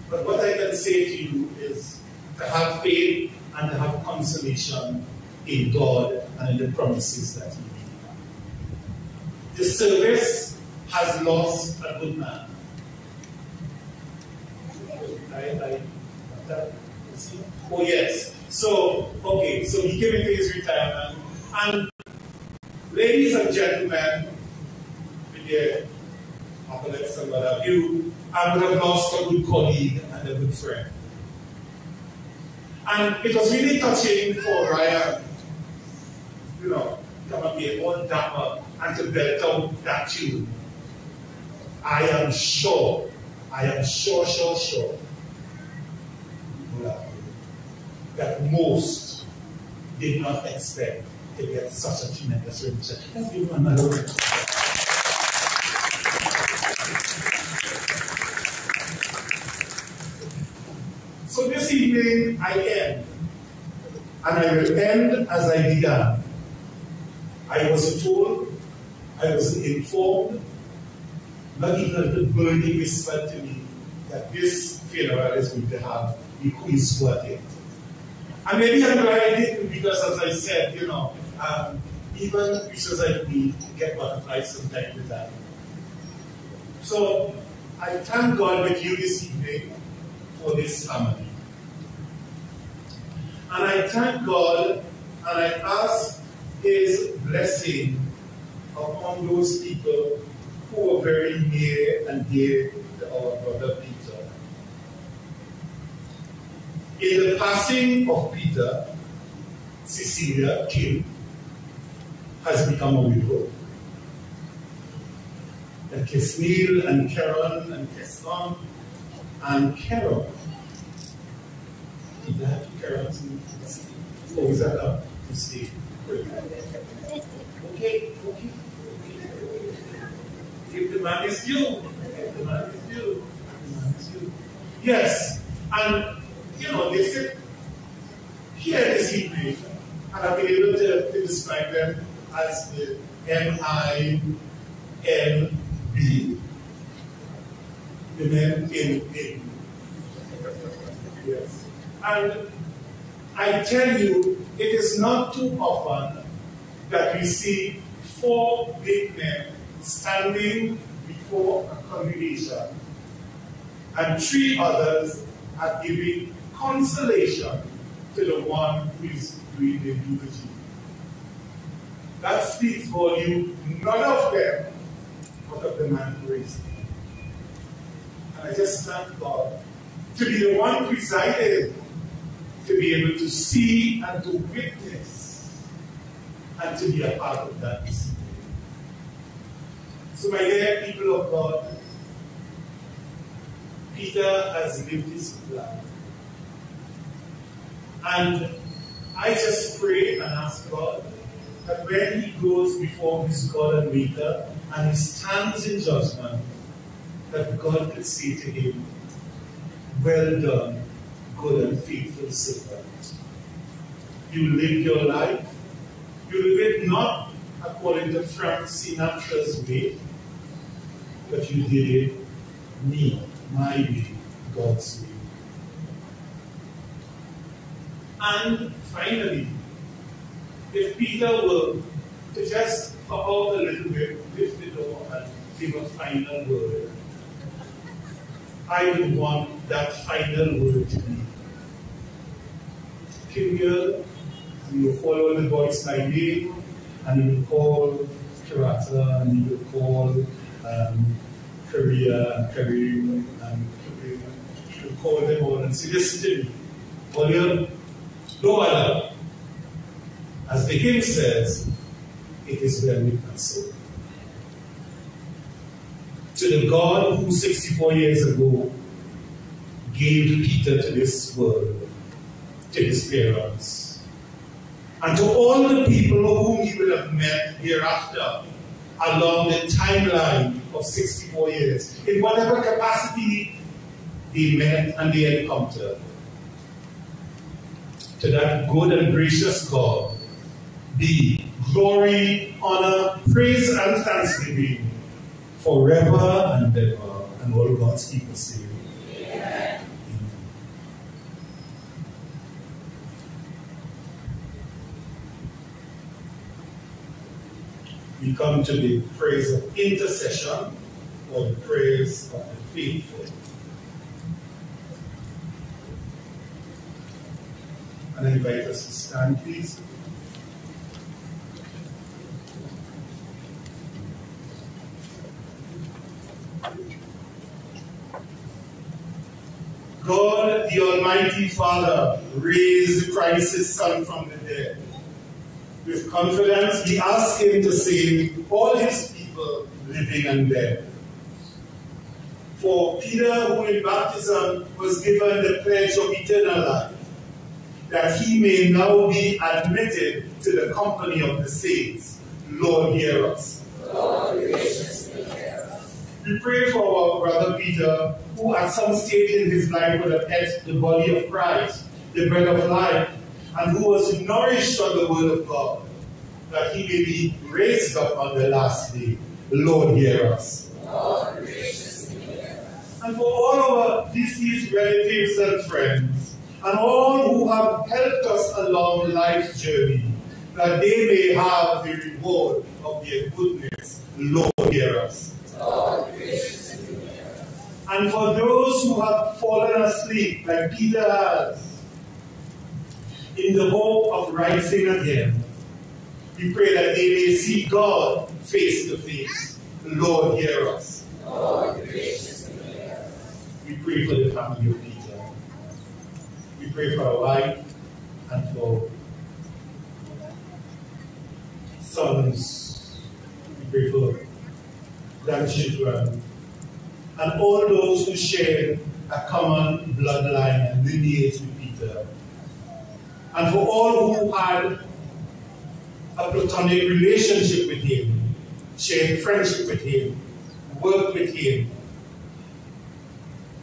But what I can say to you is to have faith and to have consolation in God and in the promises that He made. The service has lost a good man. I, I, that, oh yes. So, okay, so he came into his retirement. And ladies and gentlemen, what have you, I would have lost a good colleague and a good friend. And it was really touching for Ryan, you know, come and be all dapper and to belt out that tune. I am sure, I am sure, sure, sure that most did not expect to get such a tremendous revolution. Let's give him another round. So this evening I end, and I will end as I began. I was told, I was informed, not even the burning whispered to me that this funeral is going to have the worth it. And maybe I'm didn't because, as I said, you know, um, even preachers like me get butterflies sometimes with that. So I thank God with you this evening for this family. And I thank God and I ask His blessing upon those people who are very near and dear to our brother Peter. In the passing of Peter, Cecilia Kim has become a widow. And Kesnil and Karen and Keston and Carol. Did I have two? Or is that up to stay? Okay, okay, okay. If the man is you, if the man is due, the man is due. Yes, and you know, they sit here this evening, and I've been able to, to describe them as the M-I-N-B, the men in, in. Yes. And I tell you, it is not too often that we see four big men standing before a congregation and three others are giving consolation to the one who is doing the eulogy. That speaks volume, none of them, but of the man who raised him. And I just thank God to be the one presiding, to be able to see and to witness, and to be a part of that. So, my dear people of God, Peter has lived his life. And I just pray and ask God that when he goes before his God and Maker and he stands in judgment, that God could say to him, Well done, good and faithful servant. You lived your life. You live it not according to Frank Sinatra's way, but you did it me, my way, God's way. And finally, if Peter were to just pop out a little bit, lift the door, and give a final word, I would want that final word to be Kim girl, you follow the voice by name, and you will call Karata, and you will call um, Korea and Kareem and Kareem, you call them all and say, listen to no other. As the hymn says, it is my soul. To the God who 64 years ago gave Peter to this world, to his parents, and to all the people whom he will have met hereafter along the timeline of 64 years, in whatever capacity they met and they encountered. To that good and gracious God be glory, honor, praise, and thanksgiving forever and ever. And all God's people say, Amen. We come to the praise of intercession or the praise of the faithful. Us to stand, please. God, the Almighty Father, raised Christ, his Son, from the dead. With confidence, we ask him to save all his people, living and dead. For Peter, who in baptism was given the pledge of eternal life, that he may now be admitted to the company of the saints. Lord, hear us. Lord, hear us. We pray for our brother Peter, who at some stage in his life would have ate the body of Christ, the bread of life, and who was nourished on the word of God, that he may be raised up on the last day. Lord, hear us. Lord, hear us. And for all our deceased relatives and friends, and all who have helped us along life's journey, that they may have the reward of their goodness. Lord, hear us. Lord, graciously hear us. And for those who have fallen asleep, like Peter has, in the hope of rising again, we pray that they may see God face to face. Lord, hear us. Lord, graciously hear us. We pray for the family of Peter. We pray for our wife and for sons. We pray for grandchildren and all those who share a common bloodline and lineage with Peter. And for all who had a platonic relationship with him, shared friendship with him, worked with him,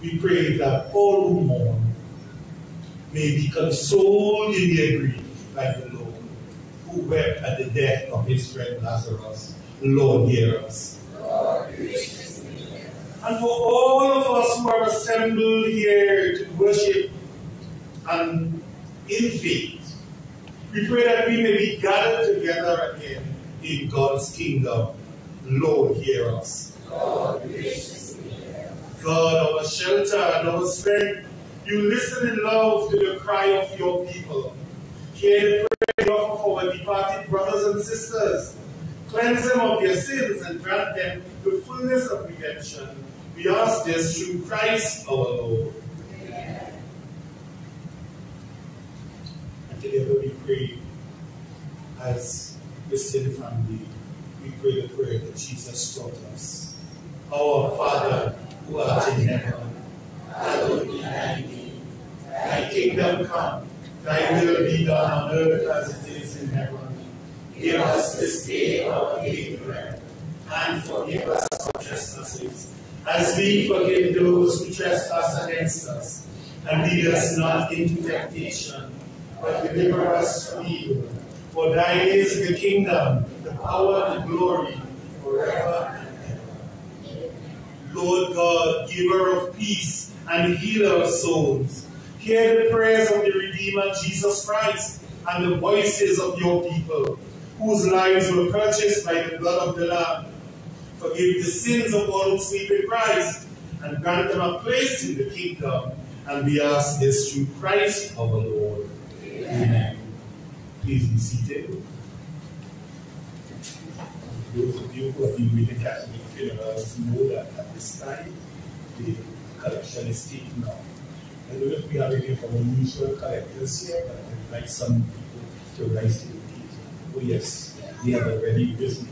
we pray that all who mourn may be consoled in their grief like the Lord, who wept at the death of his friend Lazarus. Lord, hear us. Lord, graciously hear us. And for all of us who are assembled here to worship and in faith, we pray that we may be gathered together again in God's kingdom. Lord, hear us. Lord, graciously hear us. God, our shelter and our strength, you listen in love to the cry of your people. Hear the prayer of our departed brothers and sisters. Cleanse them of their sins and grant them the fullness of redemption. We ask this through Christ our Lord. And together we pray as Christian family, we pray the prayer that Jesus taught us. Our Father, who art in heaven, hallowed be thy name. Thy kingdom come, thy will be done on earth as it is in heaven. Give us this day our daily bread, and forgive us our trespasses, as we forgive those who trespass against us. And lead us not into temptation, but deliver us from evil. For thine is the kingdom, the power, and the glory, forever and ever. Lord God, giver of peace and healer of souls, hear the prayers of the Redeemer Jesus Christ and the voices of your people, whose lives were purchased by the blood of the Lamb. Forgive the sins of all who sleep in Christ, and grant them a place in the kingdom. And we ask this through Christ our Lord. Amen. Please be seated. those of you who have been with the Catholic funerals know that at this time, the collection is taken now. I don't know if we have any from our mutual collectors here, but I'd like some people to rise to the occasion. Oh yes, they have already risen.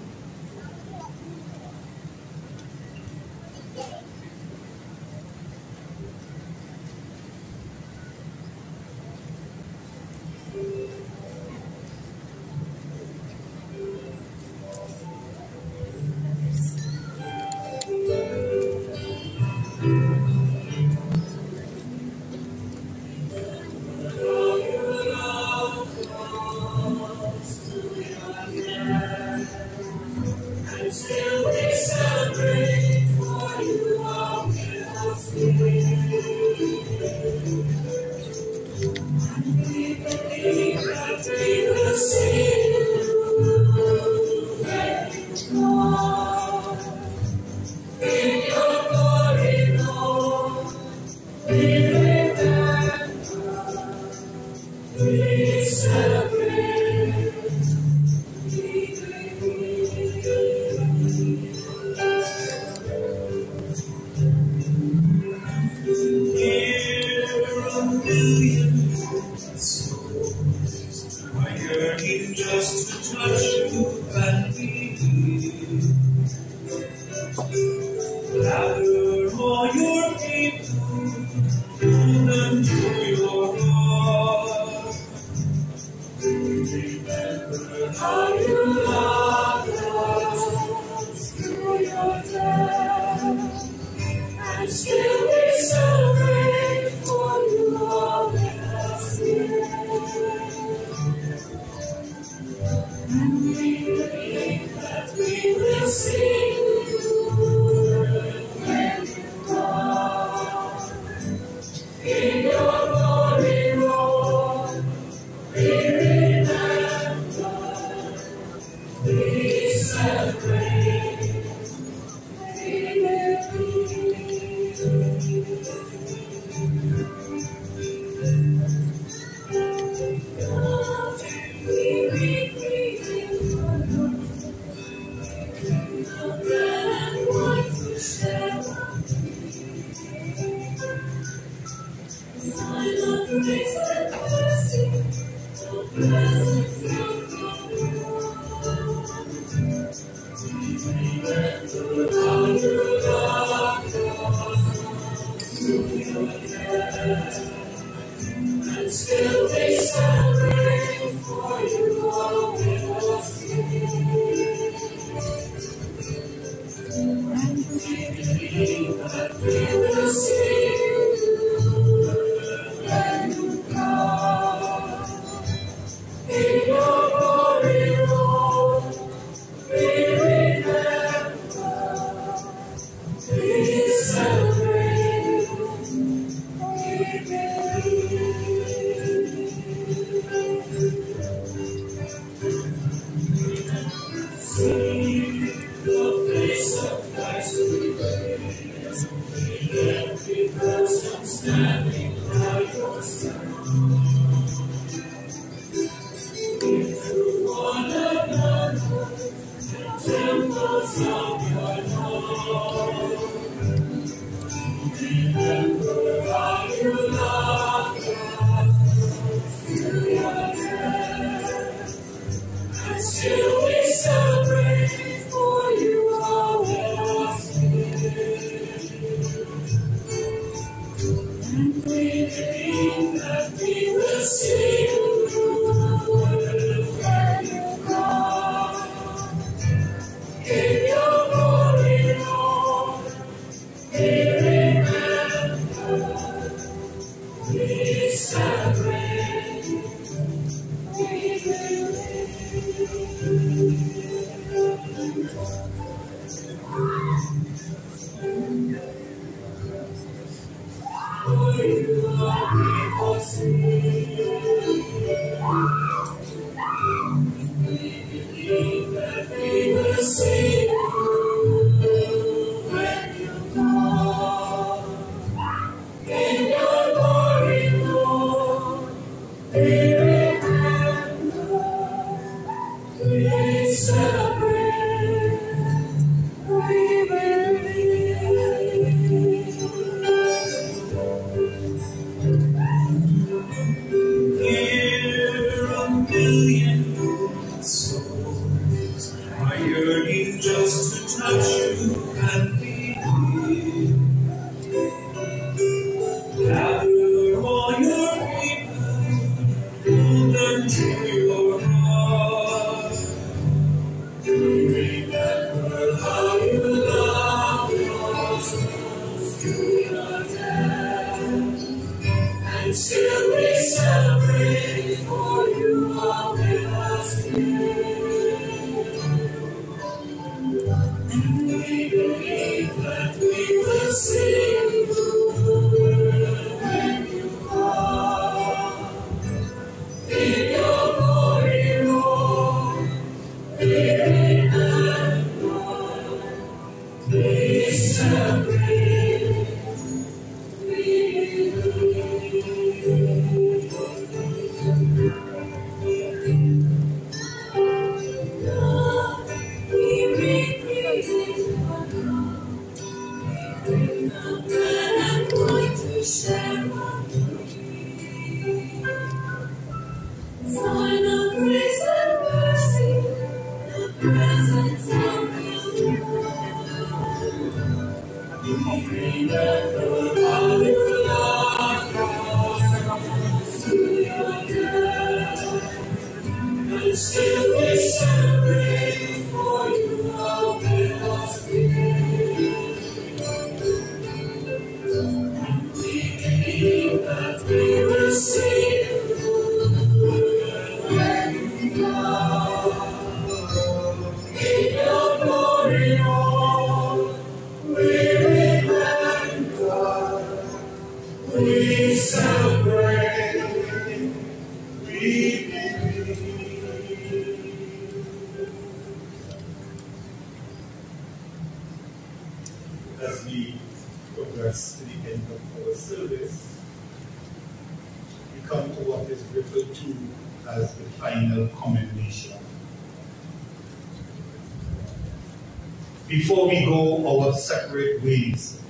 We go our separate ways,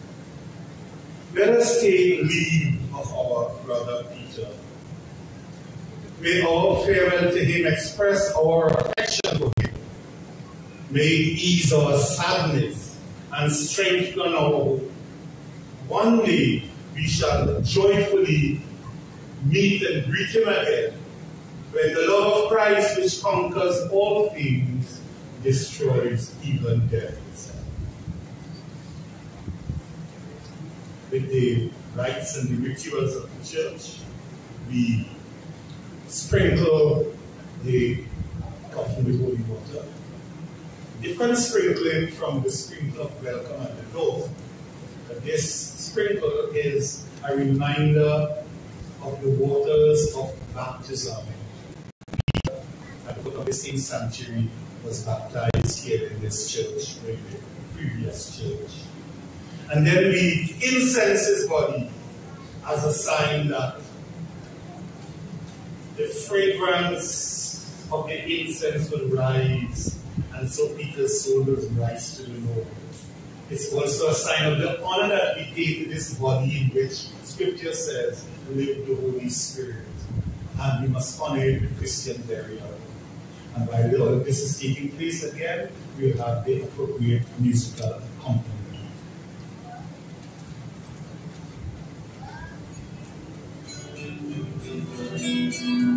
let us take leave of our brother Peter. May our farewell to him express our affection for him. May it ease our sadness and strengthen our hope. One day we shall joyfully meet and greet him again when the love of Christ, which conquers all things, destroys even death itself. With the rites and the rituals of the church, we sprinkle the coffin with holy water different sprinkling from the sprinkle of welcome at the door. But this sprinkle is a reminder of the waters of baptism. At the the same sanctuary, was baptized here in this church, in the previous church. And then we incense his body as a sign that the fragrance of the incense will rise and so Peter's soul will rise to the Lord. It's also a sign of the honor that we take to this body in which Scripture says live the Holy Spirit. And we must honor with Christian burial. And while all this is taking place again, we'll have the appropriate musical accompaniment. Into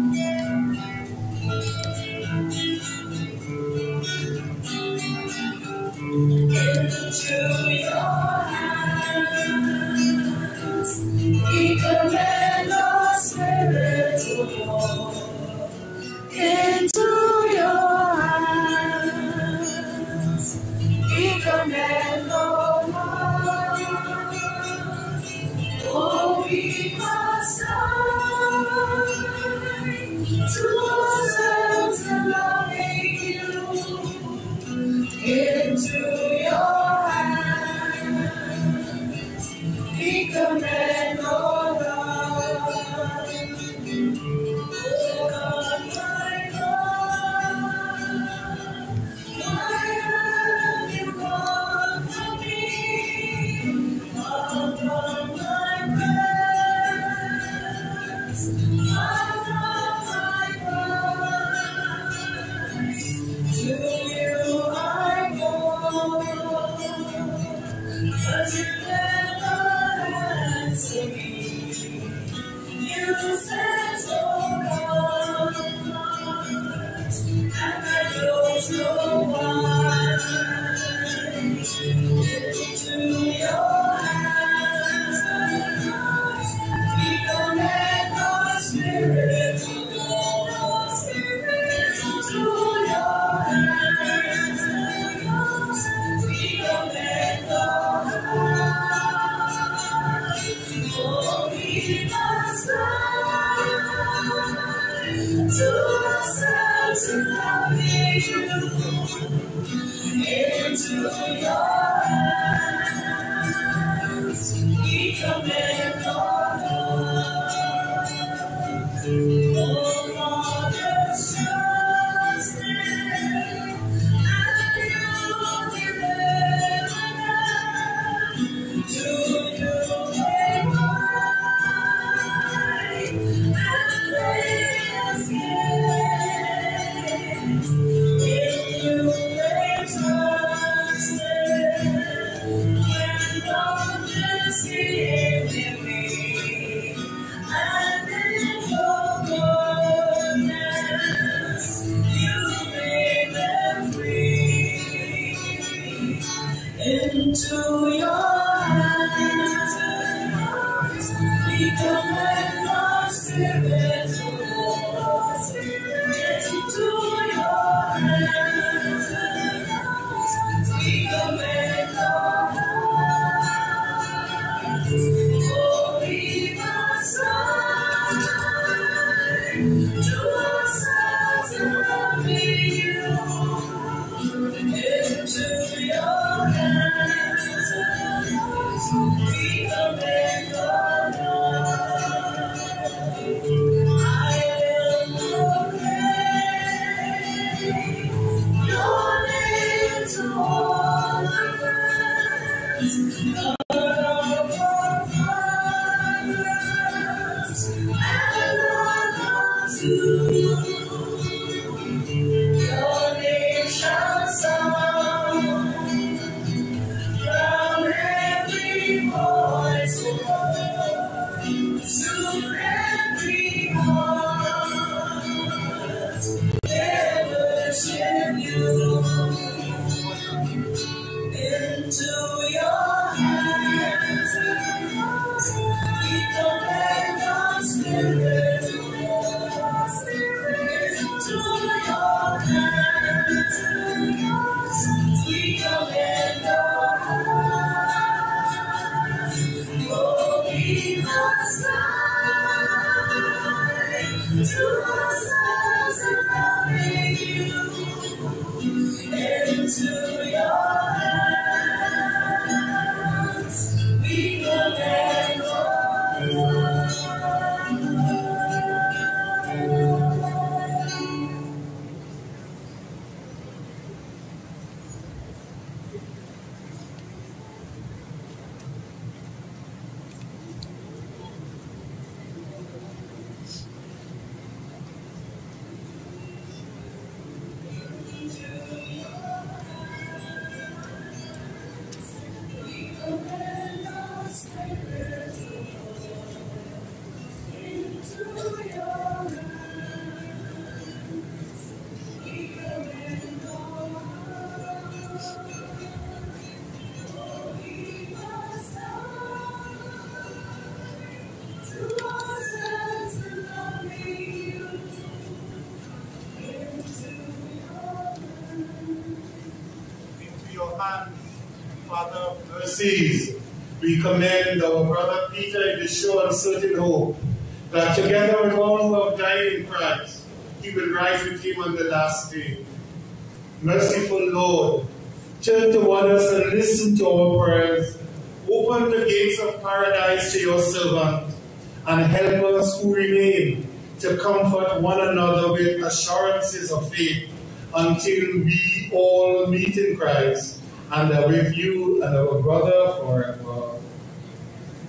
and uh, with you and our brother forever.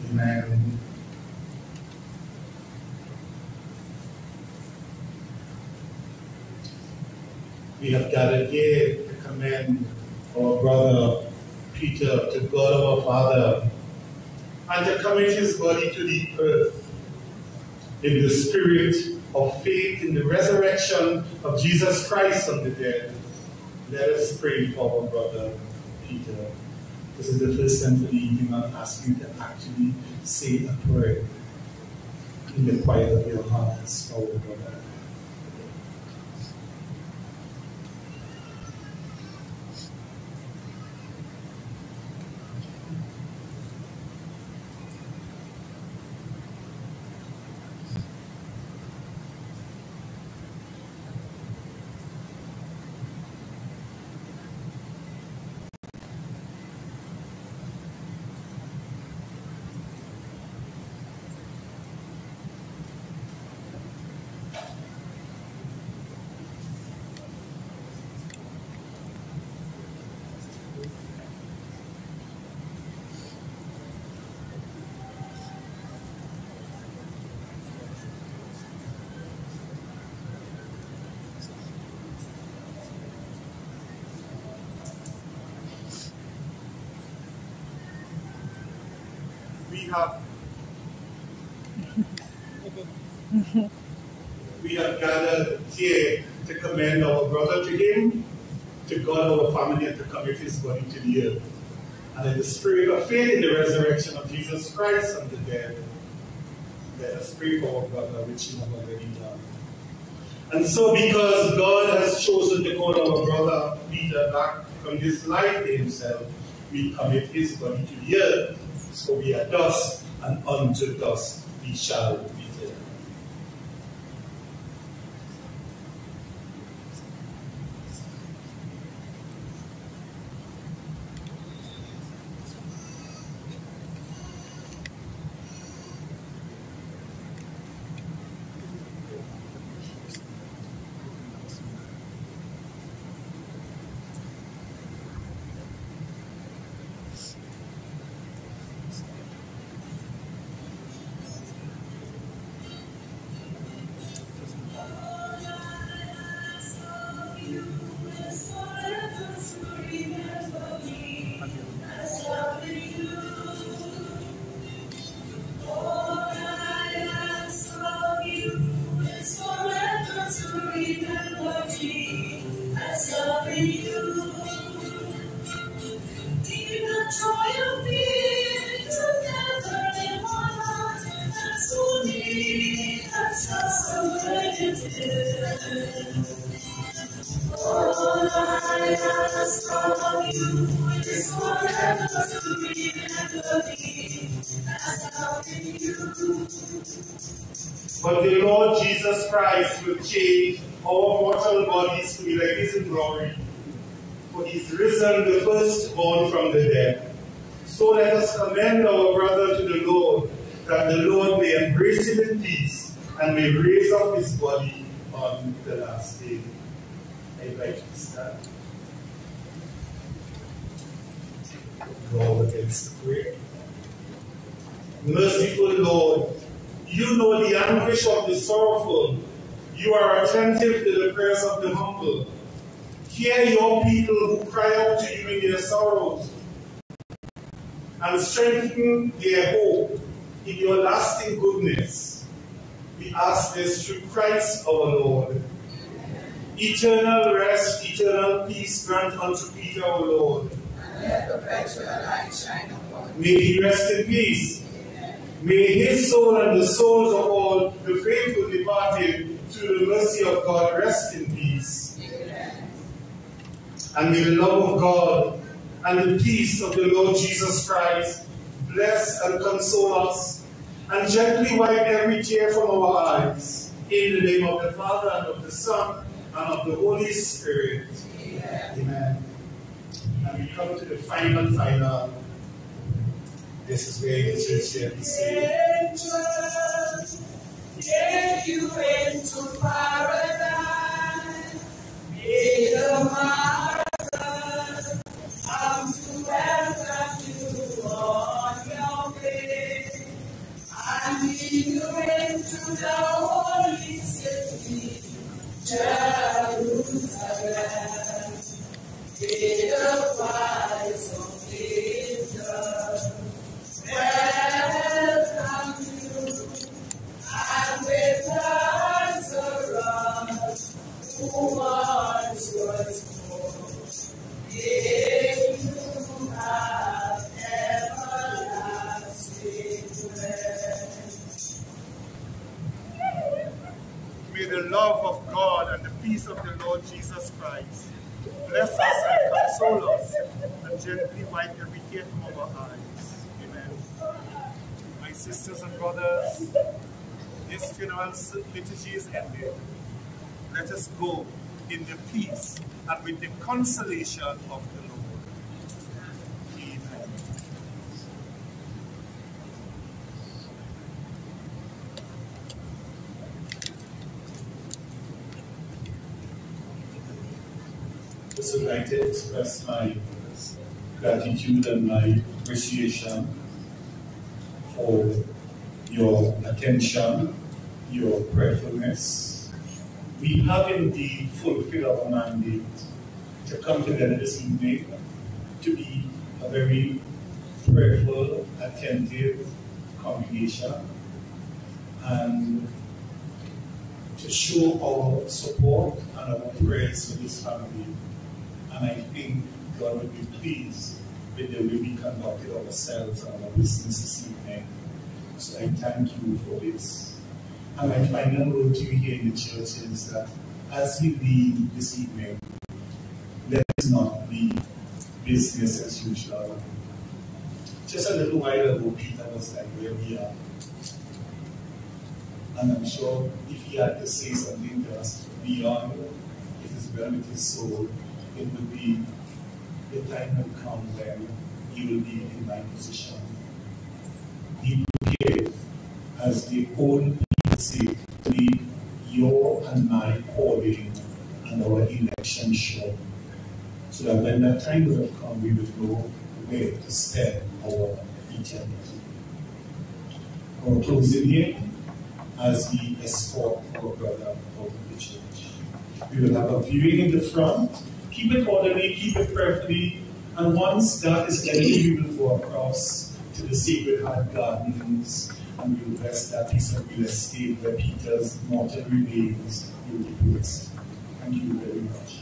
Amen. We have gathered here to commend our brother Peter to God our Father and to commit his body to the earth in the spirit of faith in the resurrection of Jesus Christ from the dead. Let us pray for our brother. Peter. This is the first time for the evening I'm asking you to actually say a prayer in the quiet of your hearts, oh. We are gathered here to commend our brother to him, to God our family, and to commit his body to the earth. And in the spirit of faith in the resurrection of Jesus Christ from the dead, let us pray for our brother, which you have already done. And so, because God has chosen to call our brother Peter back from this life to himself, we commit his body to the earth. For we are dust, and unto dust we shall Eternal rest, eternal peace grant unto Peter our Lord. May he rest in peace. May his soul and the souls of all the faithful departed through the mercy of God rest in peace. And may the love of God and the peace of the Lord Jesus Christ bless and console us and gently wipe every tear from our eyes. In the name of the Father and of the Son and of the Holy Spirit. Amen. Amen. And we come to the final, final. This is where the church here is saying. Take you into paradise. May the martyrs come to welcome you on your way. And lead you into the Jerusalem. May the fires love of God and the peace of the Lord Jesus Christ bless us and console us and gently wipe every tear from our eyes. Amen. My sisters and brothers, this funeral liturgy is ended. Let us go in the peace and with the consolation of the Lord. Would like to express my gratitude and my appreciation for your attention, your prayerfulness. We have indeed fulfilled our mandate to come together this evening to be a very prayerful, attentive, congregation and to show our support and our prayers for this family. And I think God will be pleased with the way we conducted ourselves and our business this evening. So I thank you for this. And my final word to you here in the church is that as we leave this evening, let us not be business as usual. Just a little while ago, Peter was like, where we are. And I'm sure if he had to say something to us beyond it is well with his soul, it would be the time will come when he will be in my position. He will give as the people say, to be your and my calling and our election show. So that when that time will have come, we will know where to spend our eternity. Our closing here as we escort our brother out of the church. We will have a viewing in the front. Keep it orderly, keep it perfectly. And once that is ended, we will go across to the Sacred Heart Gardens and we will rest that piece of real estate where Peter's mortal remains will be placed. Thank you very much.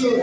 should.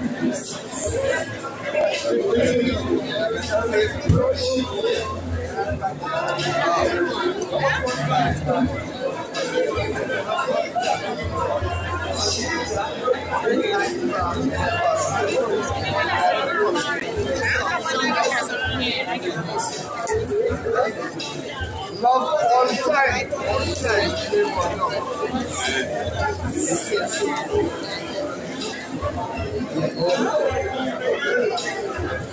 Love the time. All time.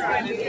right to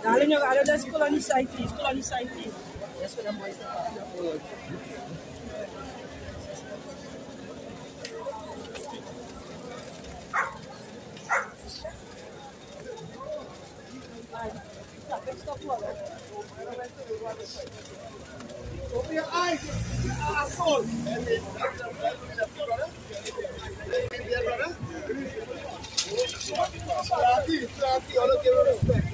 Darling, yung ano dahil school on site, school on site. Yes, for the boys. Open your eyes, our soul. Trati, trati, all of you respect.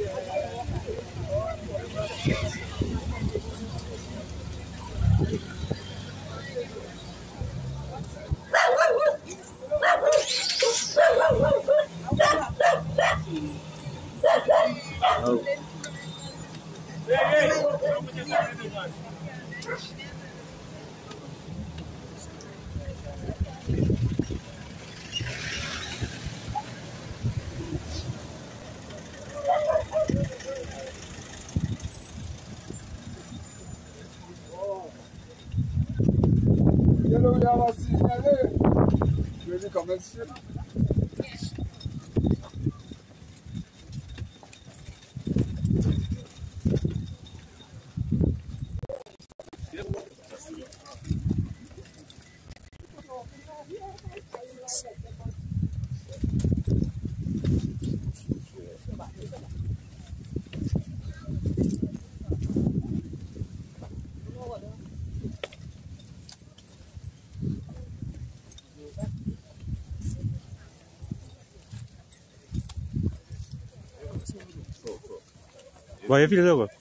Vai vir, Léo.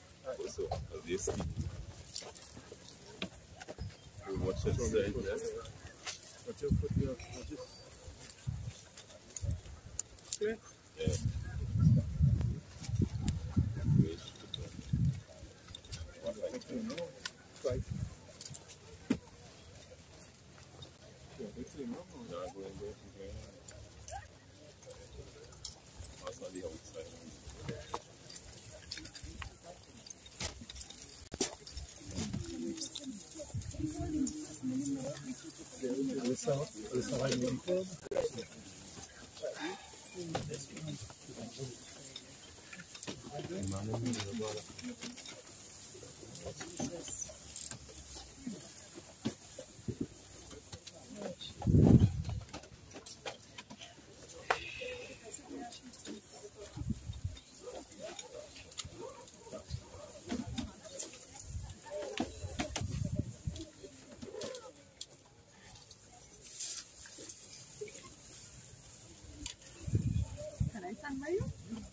Vai a filha d'água.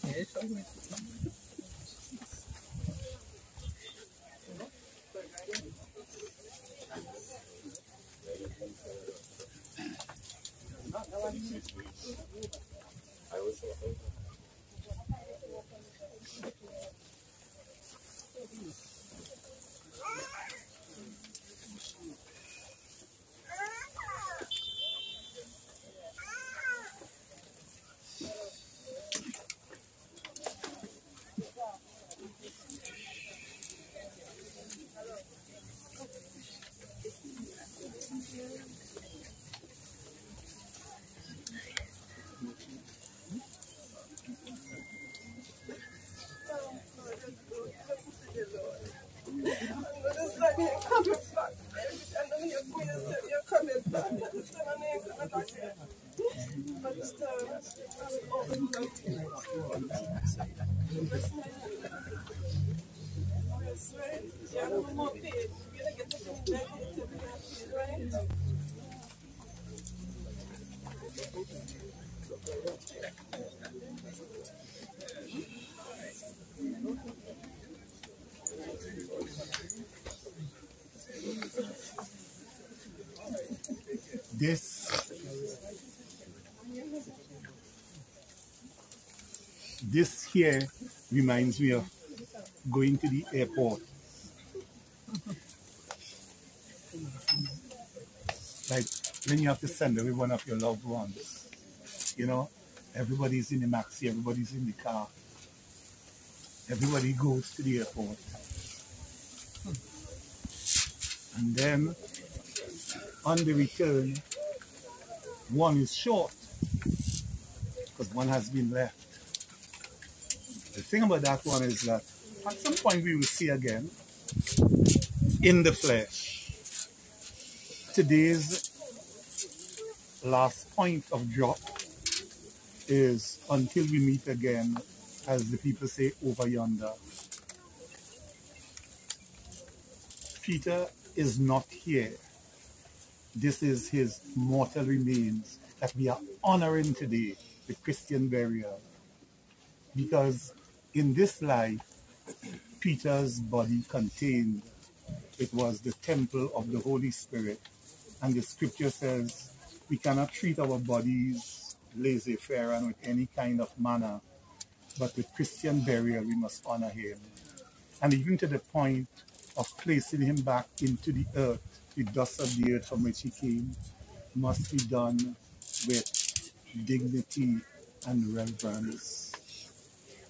Can I stand by you? This this here reminds me of going to the airport. Like when you have to send away one of your loved ones. You know, everybody's in the maxi, everybody's in the car. Everybody goes to the airport. And then on the return, one is short because one has been left. The thing about that one is that at some point we will see again in the flesh. Today's last point of drop is until we meet again, as the people say over yonder. Peter is not here. This is his mortal remains that we are honoring today, the Christian burial. Because in this life, Peter's body contained, it was the temple of the Holy Spirit. And the scripture says we cannot treat our bodies laissez-faire and with any kind of manner, but with Christian burial we must honor him. And even to the point of placing him back into the earth, the dust of the earth from which he came, must be done with dignity and reverence.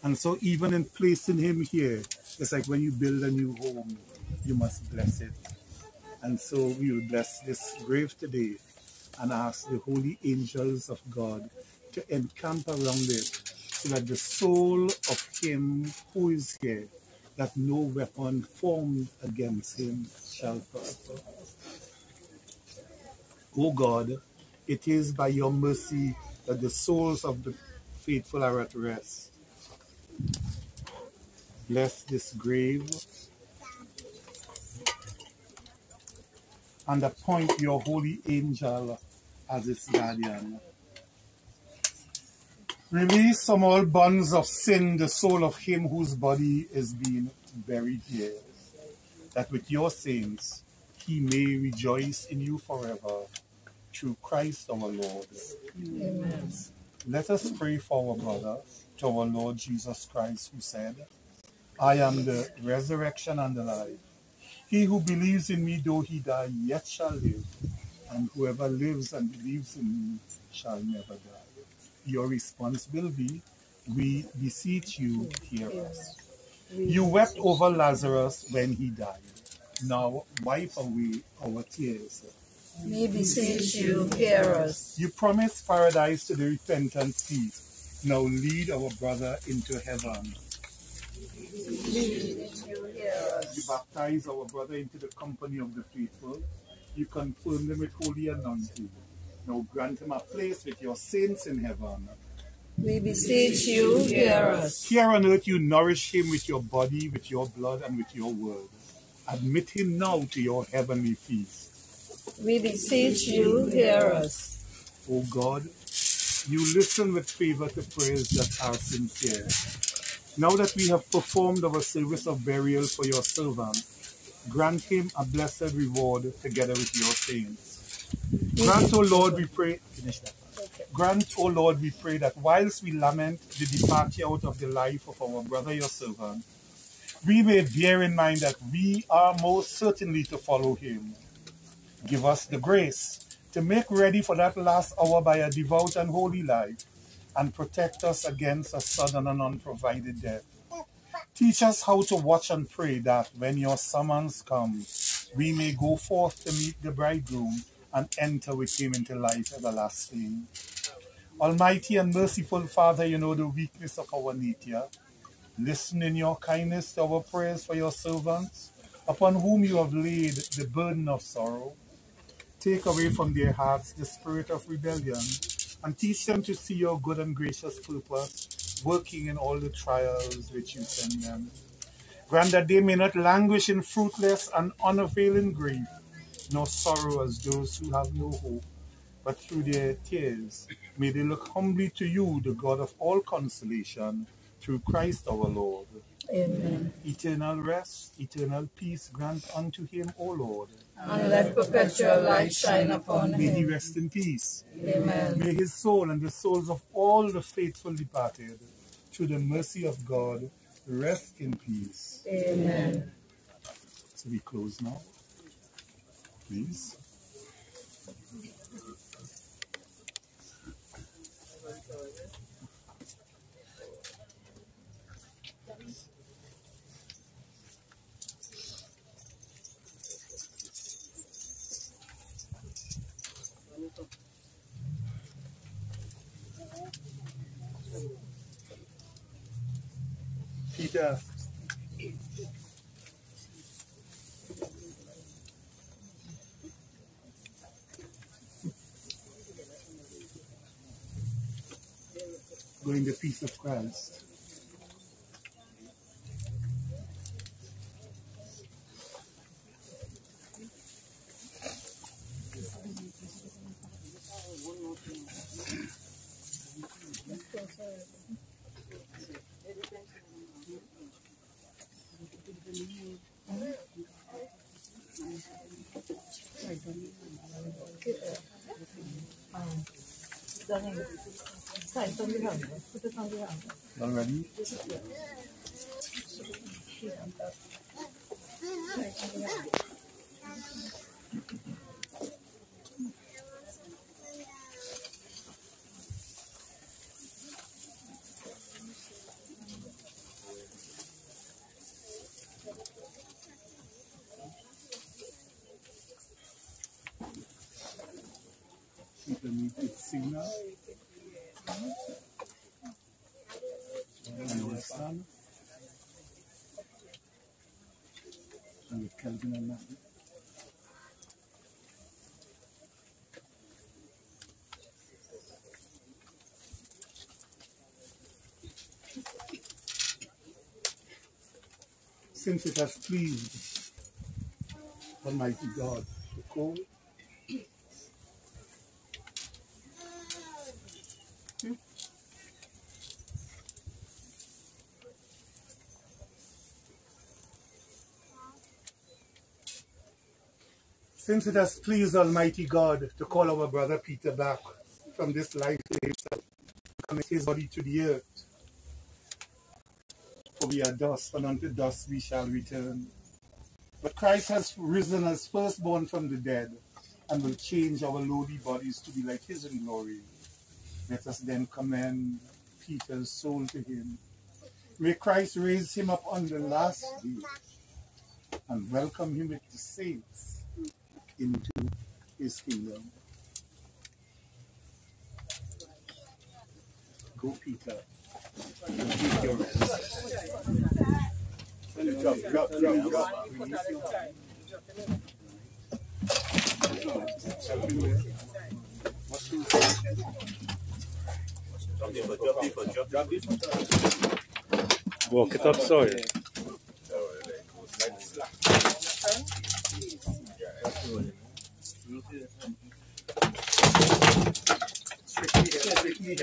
And so even in placing him here, it's like when you build a new home, you must bless it. And so we will bless this grave today and ask the holy angels of God to encamp around it so that the soul of him who is here, that no weapon formed against him shall prosper. O God, it is by your mercy that the souls of the faithful are at rest. Bless this grave and appoint your holy angel as its guardian. Release from all bonds of sin the soul of him whose body is being buried here, that with your saints he may rejoice in you forever through Christ our Lord. Amen. Let us pray for our brother, to our Lord Jesus Christ, who said, I am the resurrection and the life. He who believes in me, though he die, yet shall live. And whoever lives and believes in me shall never die. Your response will be, We beseech you, hear us. You wept over Lazarus when he died. Now wipe away our tears. We beseech you, hear us. You promised paradise to the repentant thief. Now lead our brother into heaven. We you. You baptize our brother into the company of the faithful. You confirm them with holy anointing. Now grant him a place with your saints in heaven. We beseech you, hear us. Here on earth, you nourish him with your body, with your blood, and with your word. Admit him now to your heavenly feast. We beseech you, hear us. O God, you listen with favor to prayers that are sincere. Now that we have performed our service of burial for your servant, grant him a blessed reward together with your saints. Grant, O Lord, we pray. Grant, O Lord, we pray that whilst we lament the departure out of the life of our brother, your servant, we may bear in mind that we are most certainly to follow him. Give us the grace to make ready for that last hour by a devout and holy life, and protect us against a sudden and unprovided death. Teach us how to watch and pray that when your summons comes, we may go forth to meet the bridegroom and enter with him into life everlasting. Almighty and merciful Father, you know the weakness of our nature. Listen in your kindness to our prayers for your servants, upon whom you have laid the burden of sorrow. Take away from their hearts the spirit of rebellion, and teach them to see your good and gracious purpose working in all the trials which you send them. Grant that they may not languish in fruitless and unavailing grief, nor sorrow as those who have no hope, but through their tears may they look humbly to you, the God of all consolation, through Christ our Lord. Amen. Eternal rest, eternal peace grant unto him, O Lord. And let perpetual light shine upon him. May he rest in peace. Amen. May his soul and the souls of all the faithful departed, through the mercy of God, rest in peace. Amen. So we close now. Please. In the peace of Christ. All ready? Need to sing. And with Kelvin. Since it has pleased Almighty God to call Since it has pleased Almighty God to call our brother Peter back from this life to himself, commit his body to the earth. For we are dust, and unto dust we shall return. But Christ has risen as firstborn from the dead, and will change our lowly bodies to be like his in glory. Let us then commend Peter's soul to him. May Christ raise him up on the last day and welcome him with the saints into his kingdom. Go, Peter. Take your rest. Drop, drop, drop, drop. Release your hand. Everywhere. What's your Drop the foot, drop the foot, drop, drop the foot. Walk it up, sorry. Lean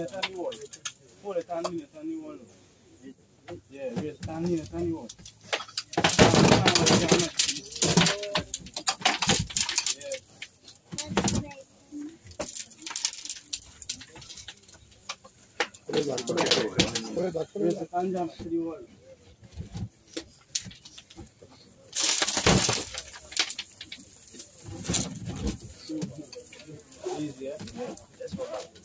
it on the wall. Hold it and lean it on the wall. Yeah, just stand lean it on the wall. Put it back, put it back. Put it back, put it Raise it and jump to the wall. Easy, yeah? That's what happens.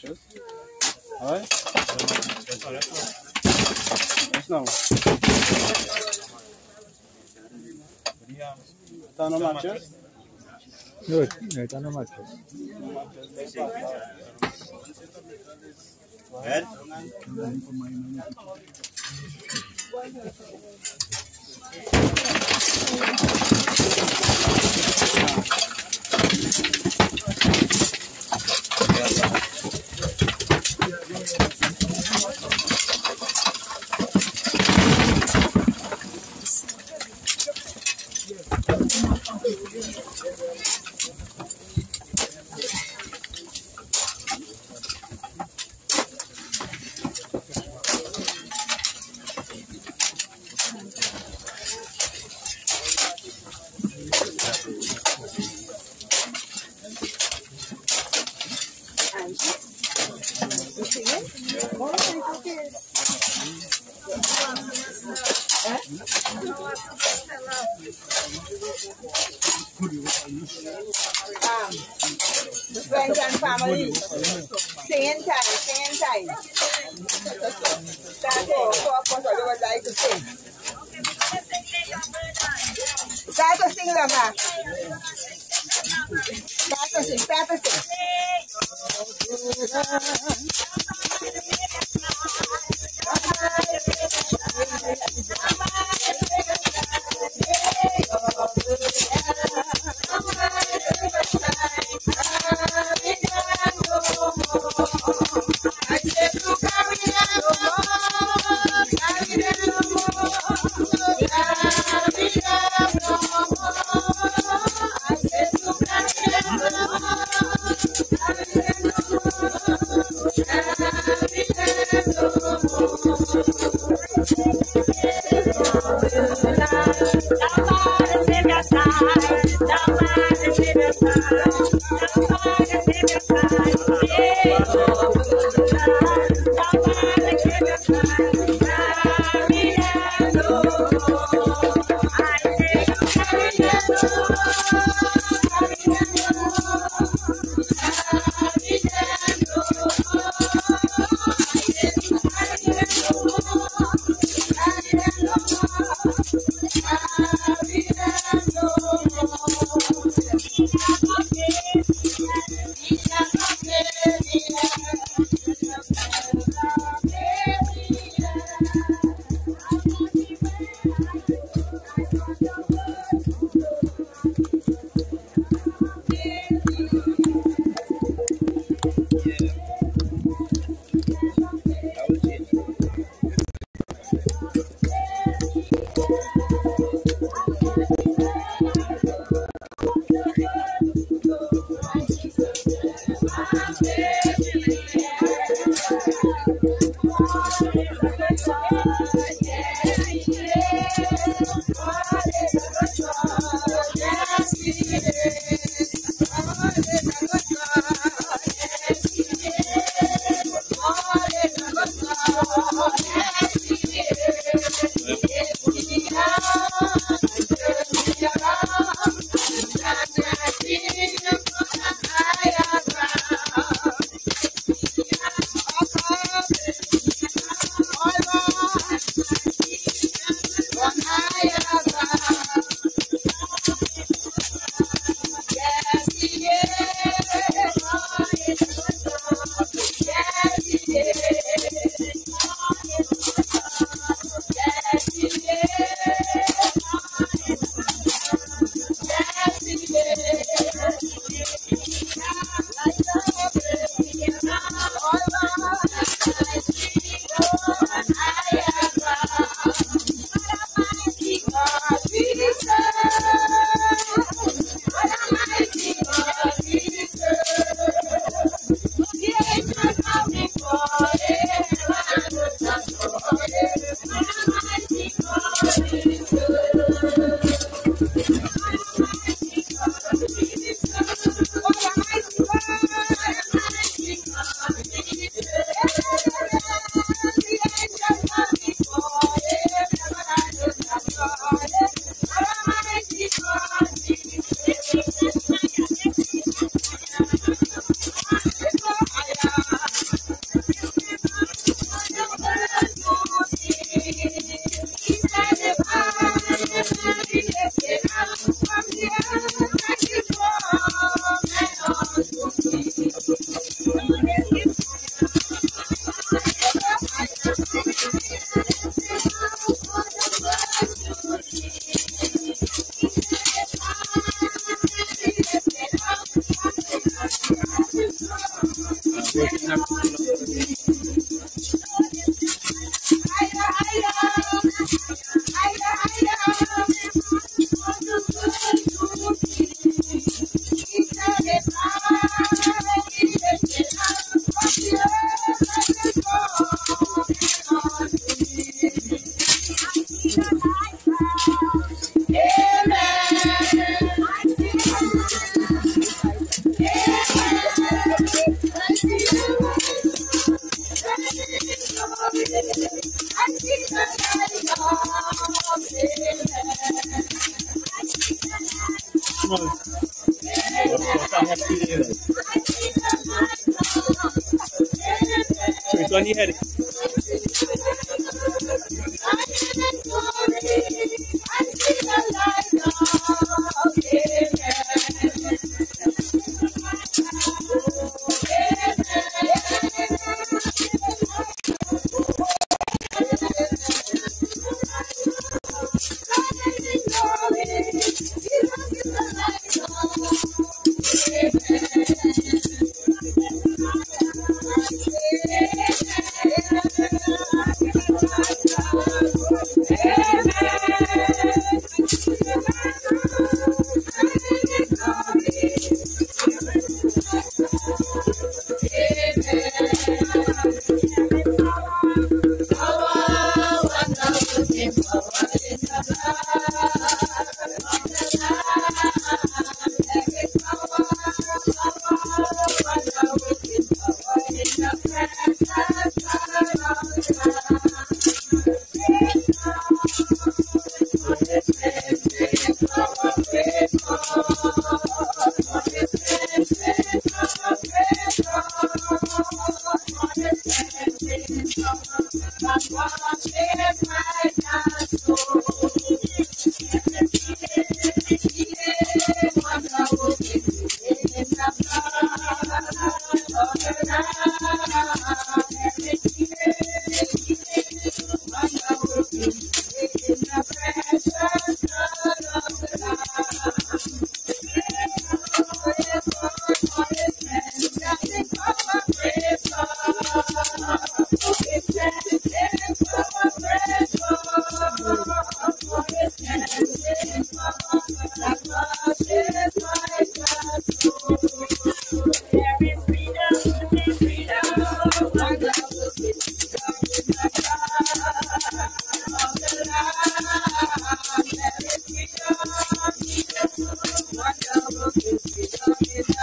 The. Alright? Yes, now. Down the. No, no, it's on the mattress. Head. Which (laughs)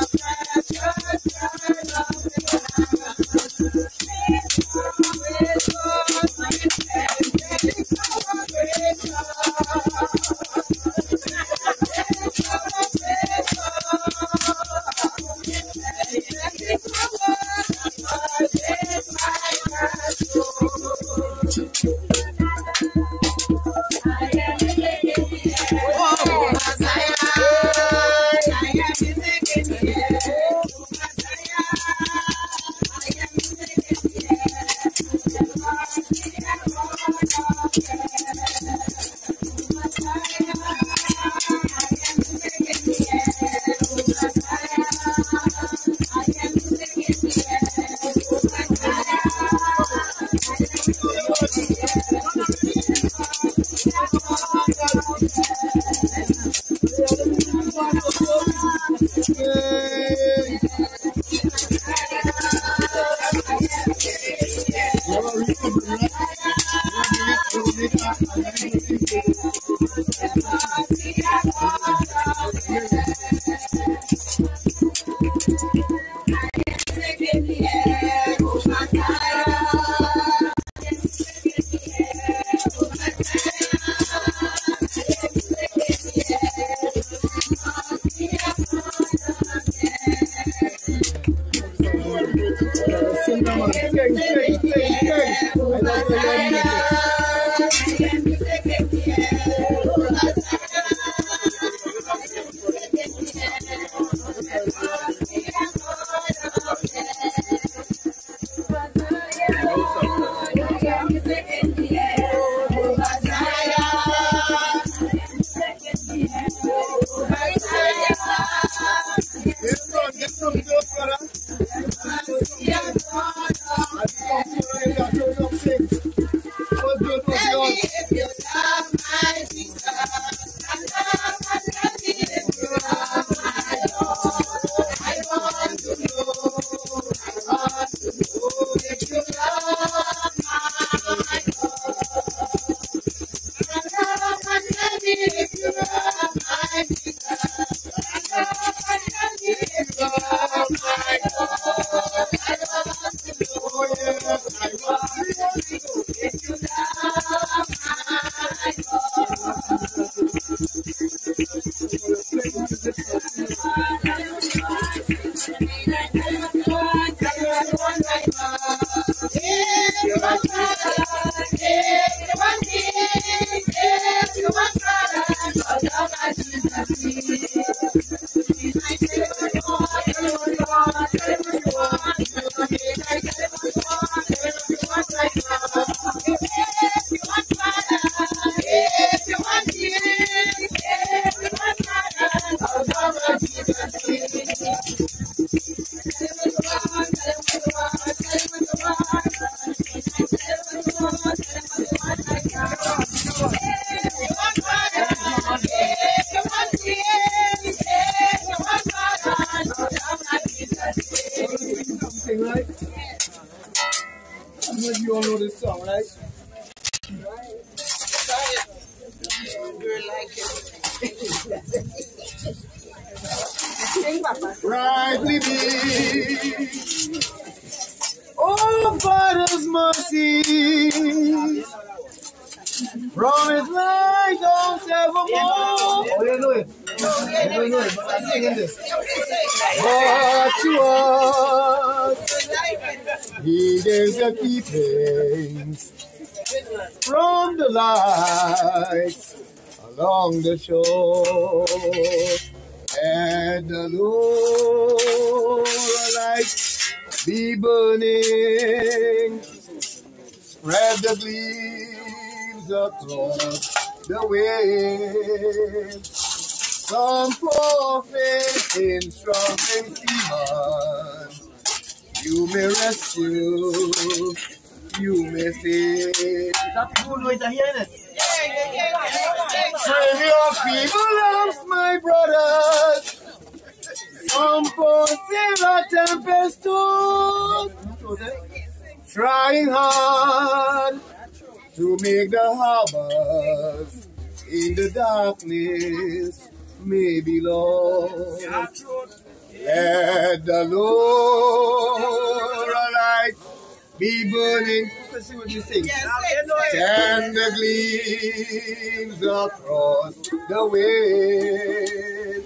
Okay. (laughs) shore. And the Lord light be burning, spread the gleams across the wind. Some prophet instructing demons, you may rescue, you save. That cool noise I hear it. Save your feeble arms, my brothers. For Sarah tempestuous, trying hard to make the harbors in the darkness may be lost. Let the Lord light be burning. Let's see what you sing. Tender gleams across the way.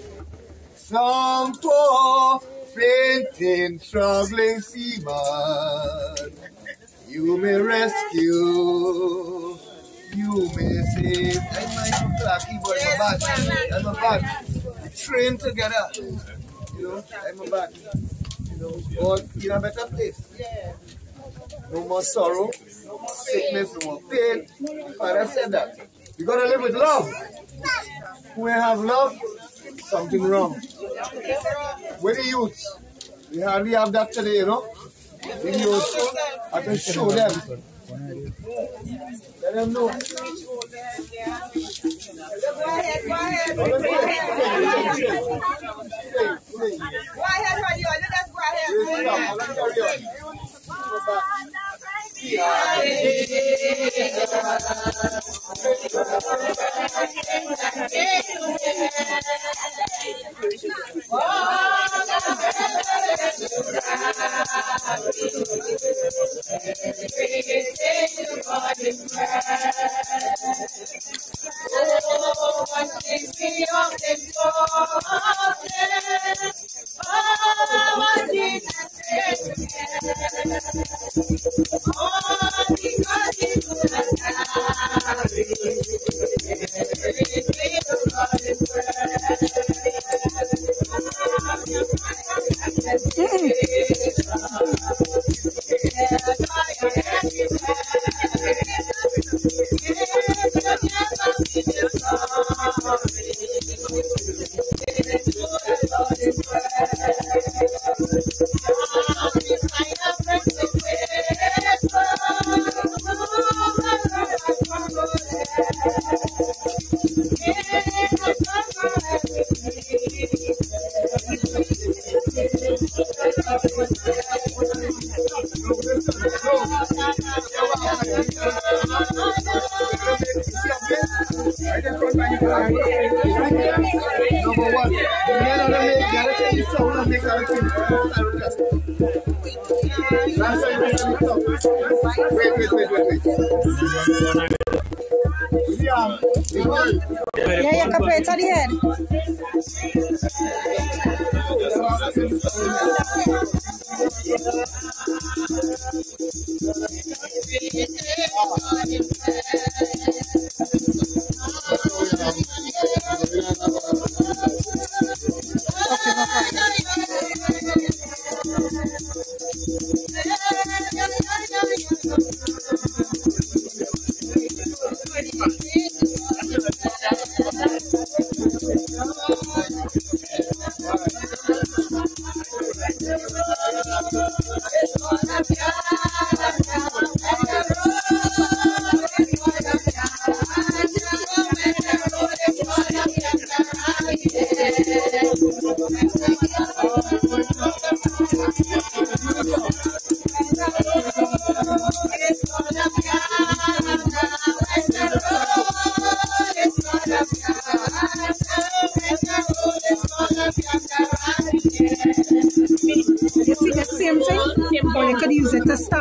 Some poor, fainting, struggling seaman, you may rescue, you may save. I might play keyboard, I'm a bad. I'm a bad. We train together. You know, I'm a bad. You know, God in a better place. No more sorrow, no more sickness, no more pain. Father said that. You gotta live with love. Ain't have love, something wrong. With the youth, we hardly have that today, you know. The youth, I can show them. Let them know. Go ahead, go ahead. Go ahead. Roddy. Let us go ahead. Number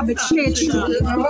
it to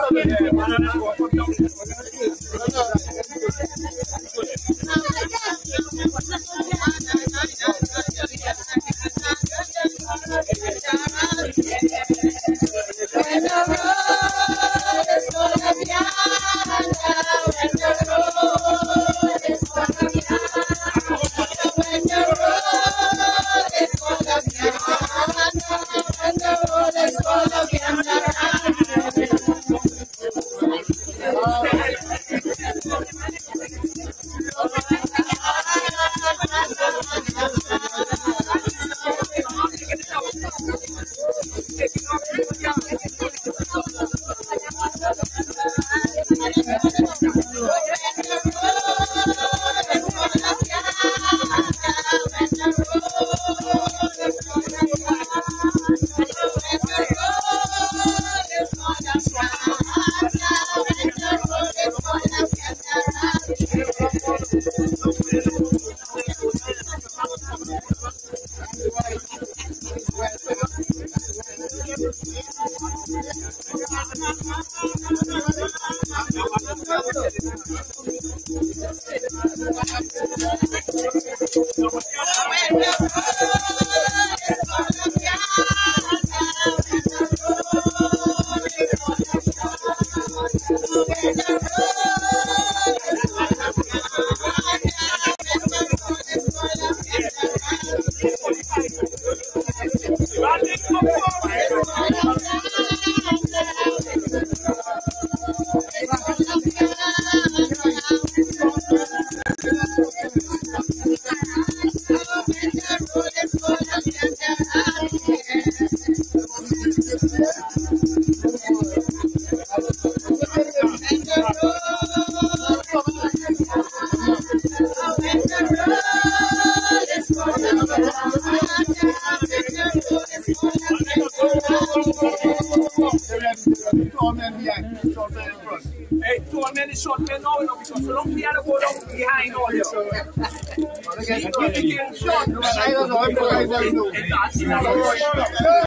When they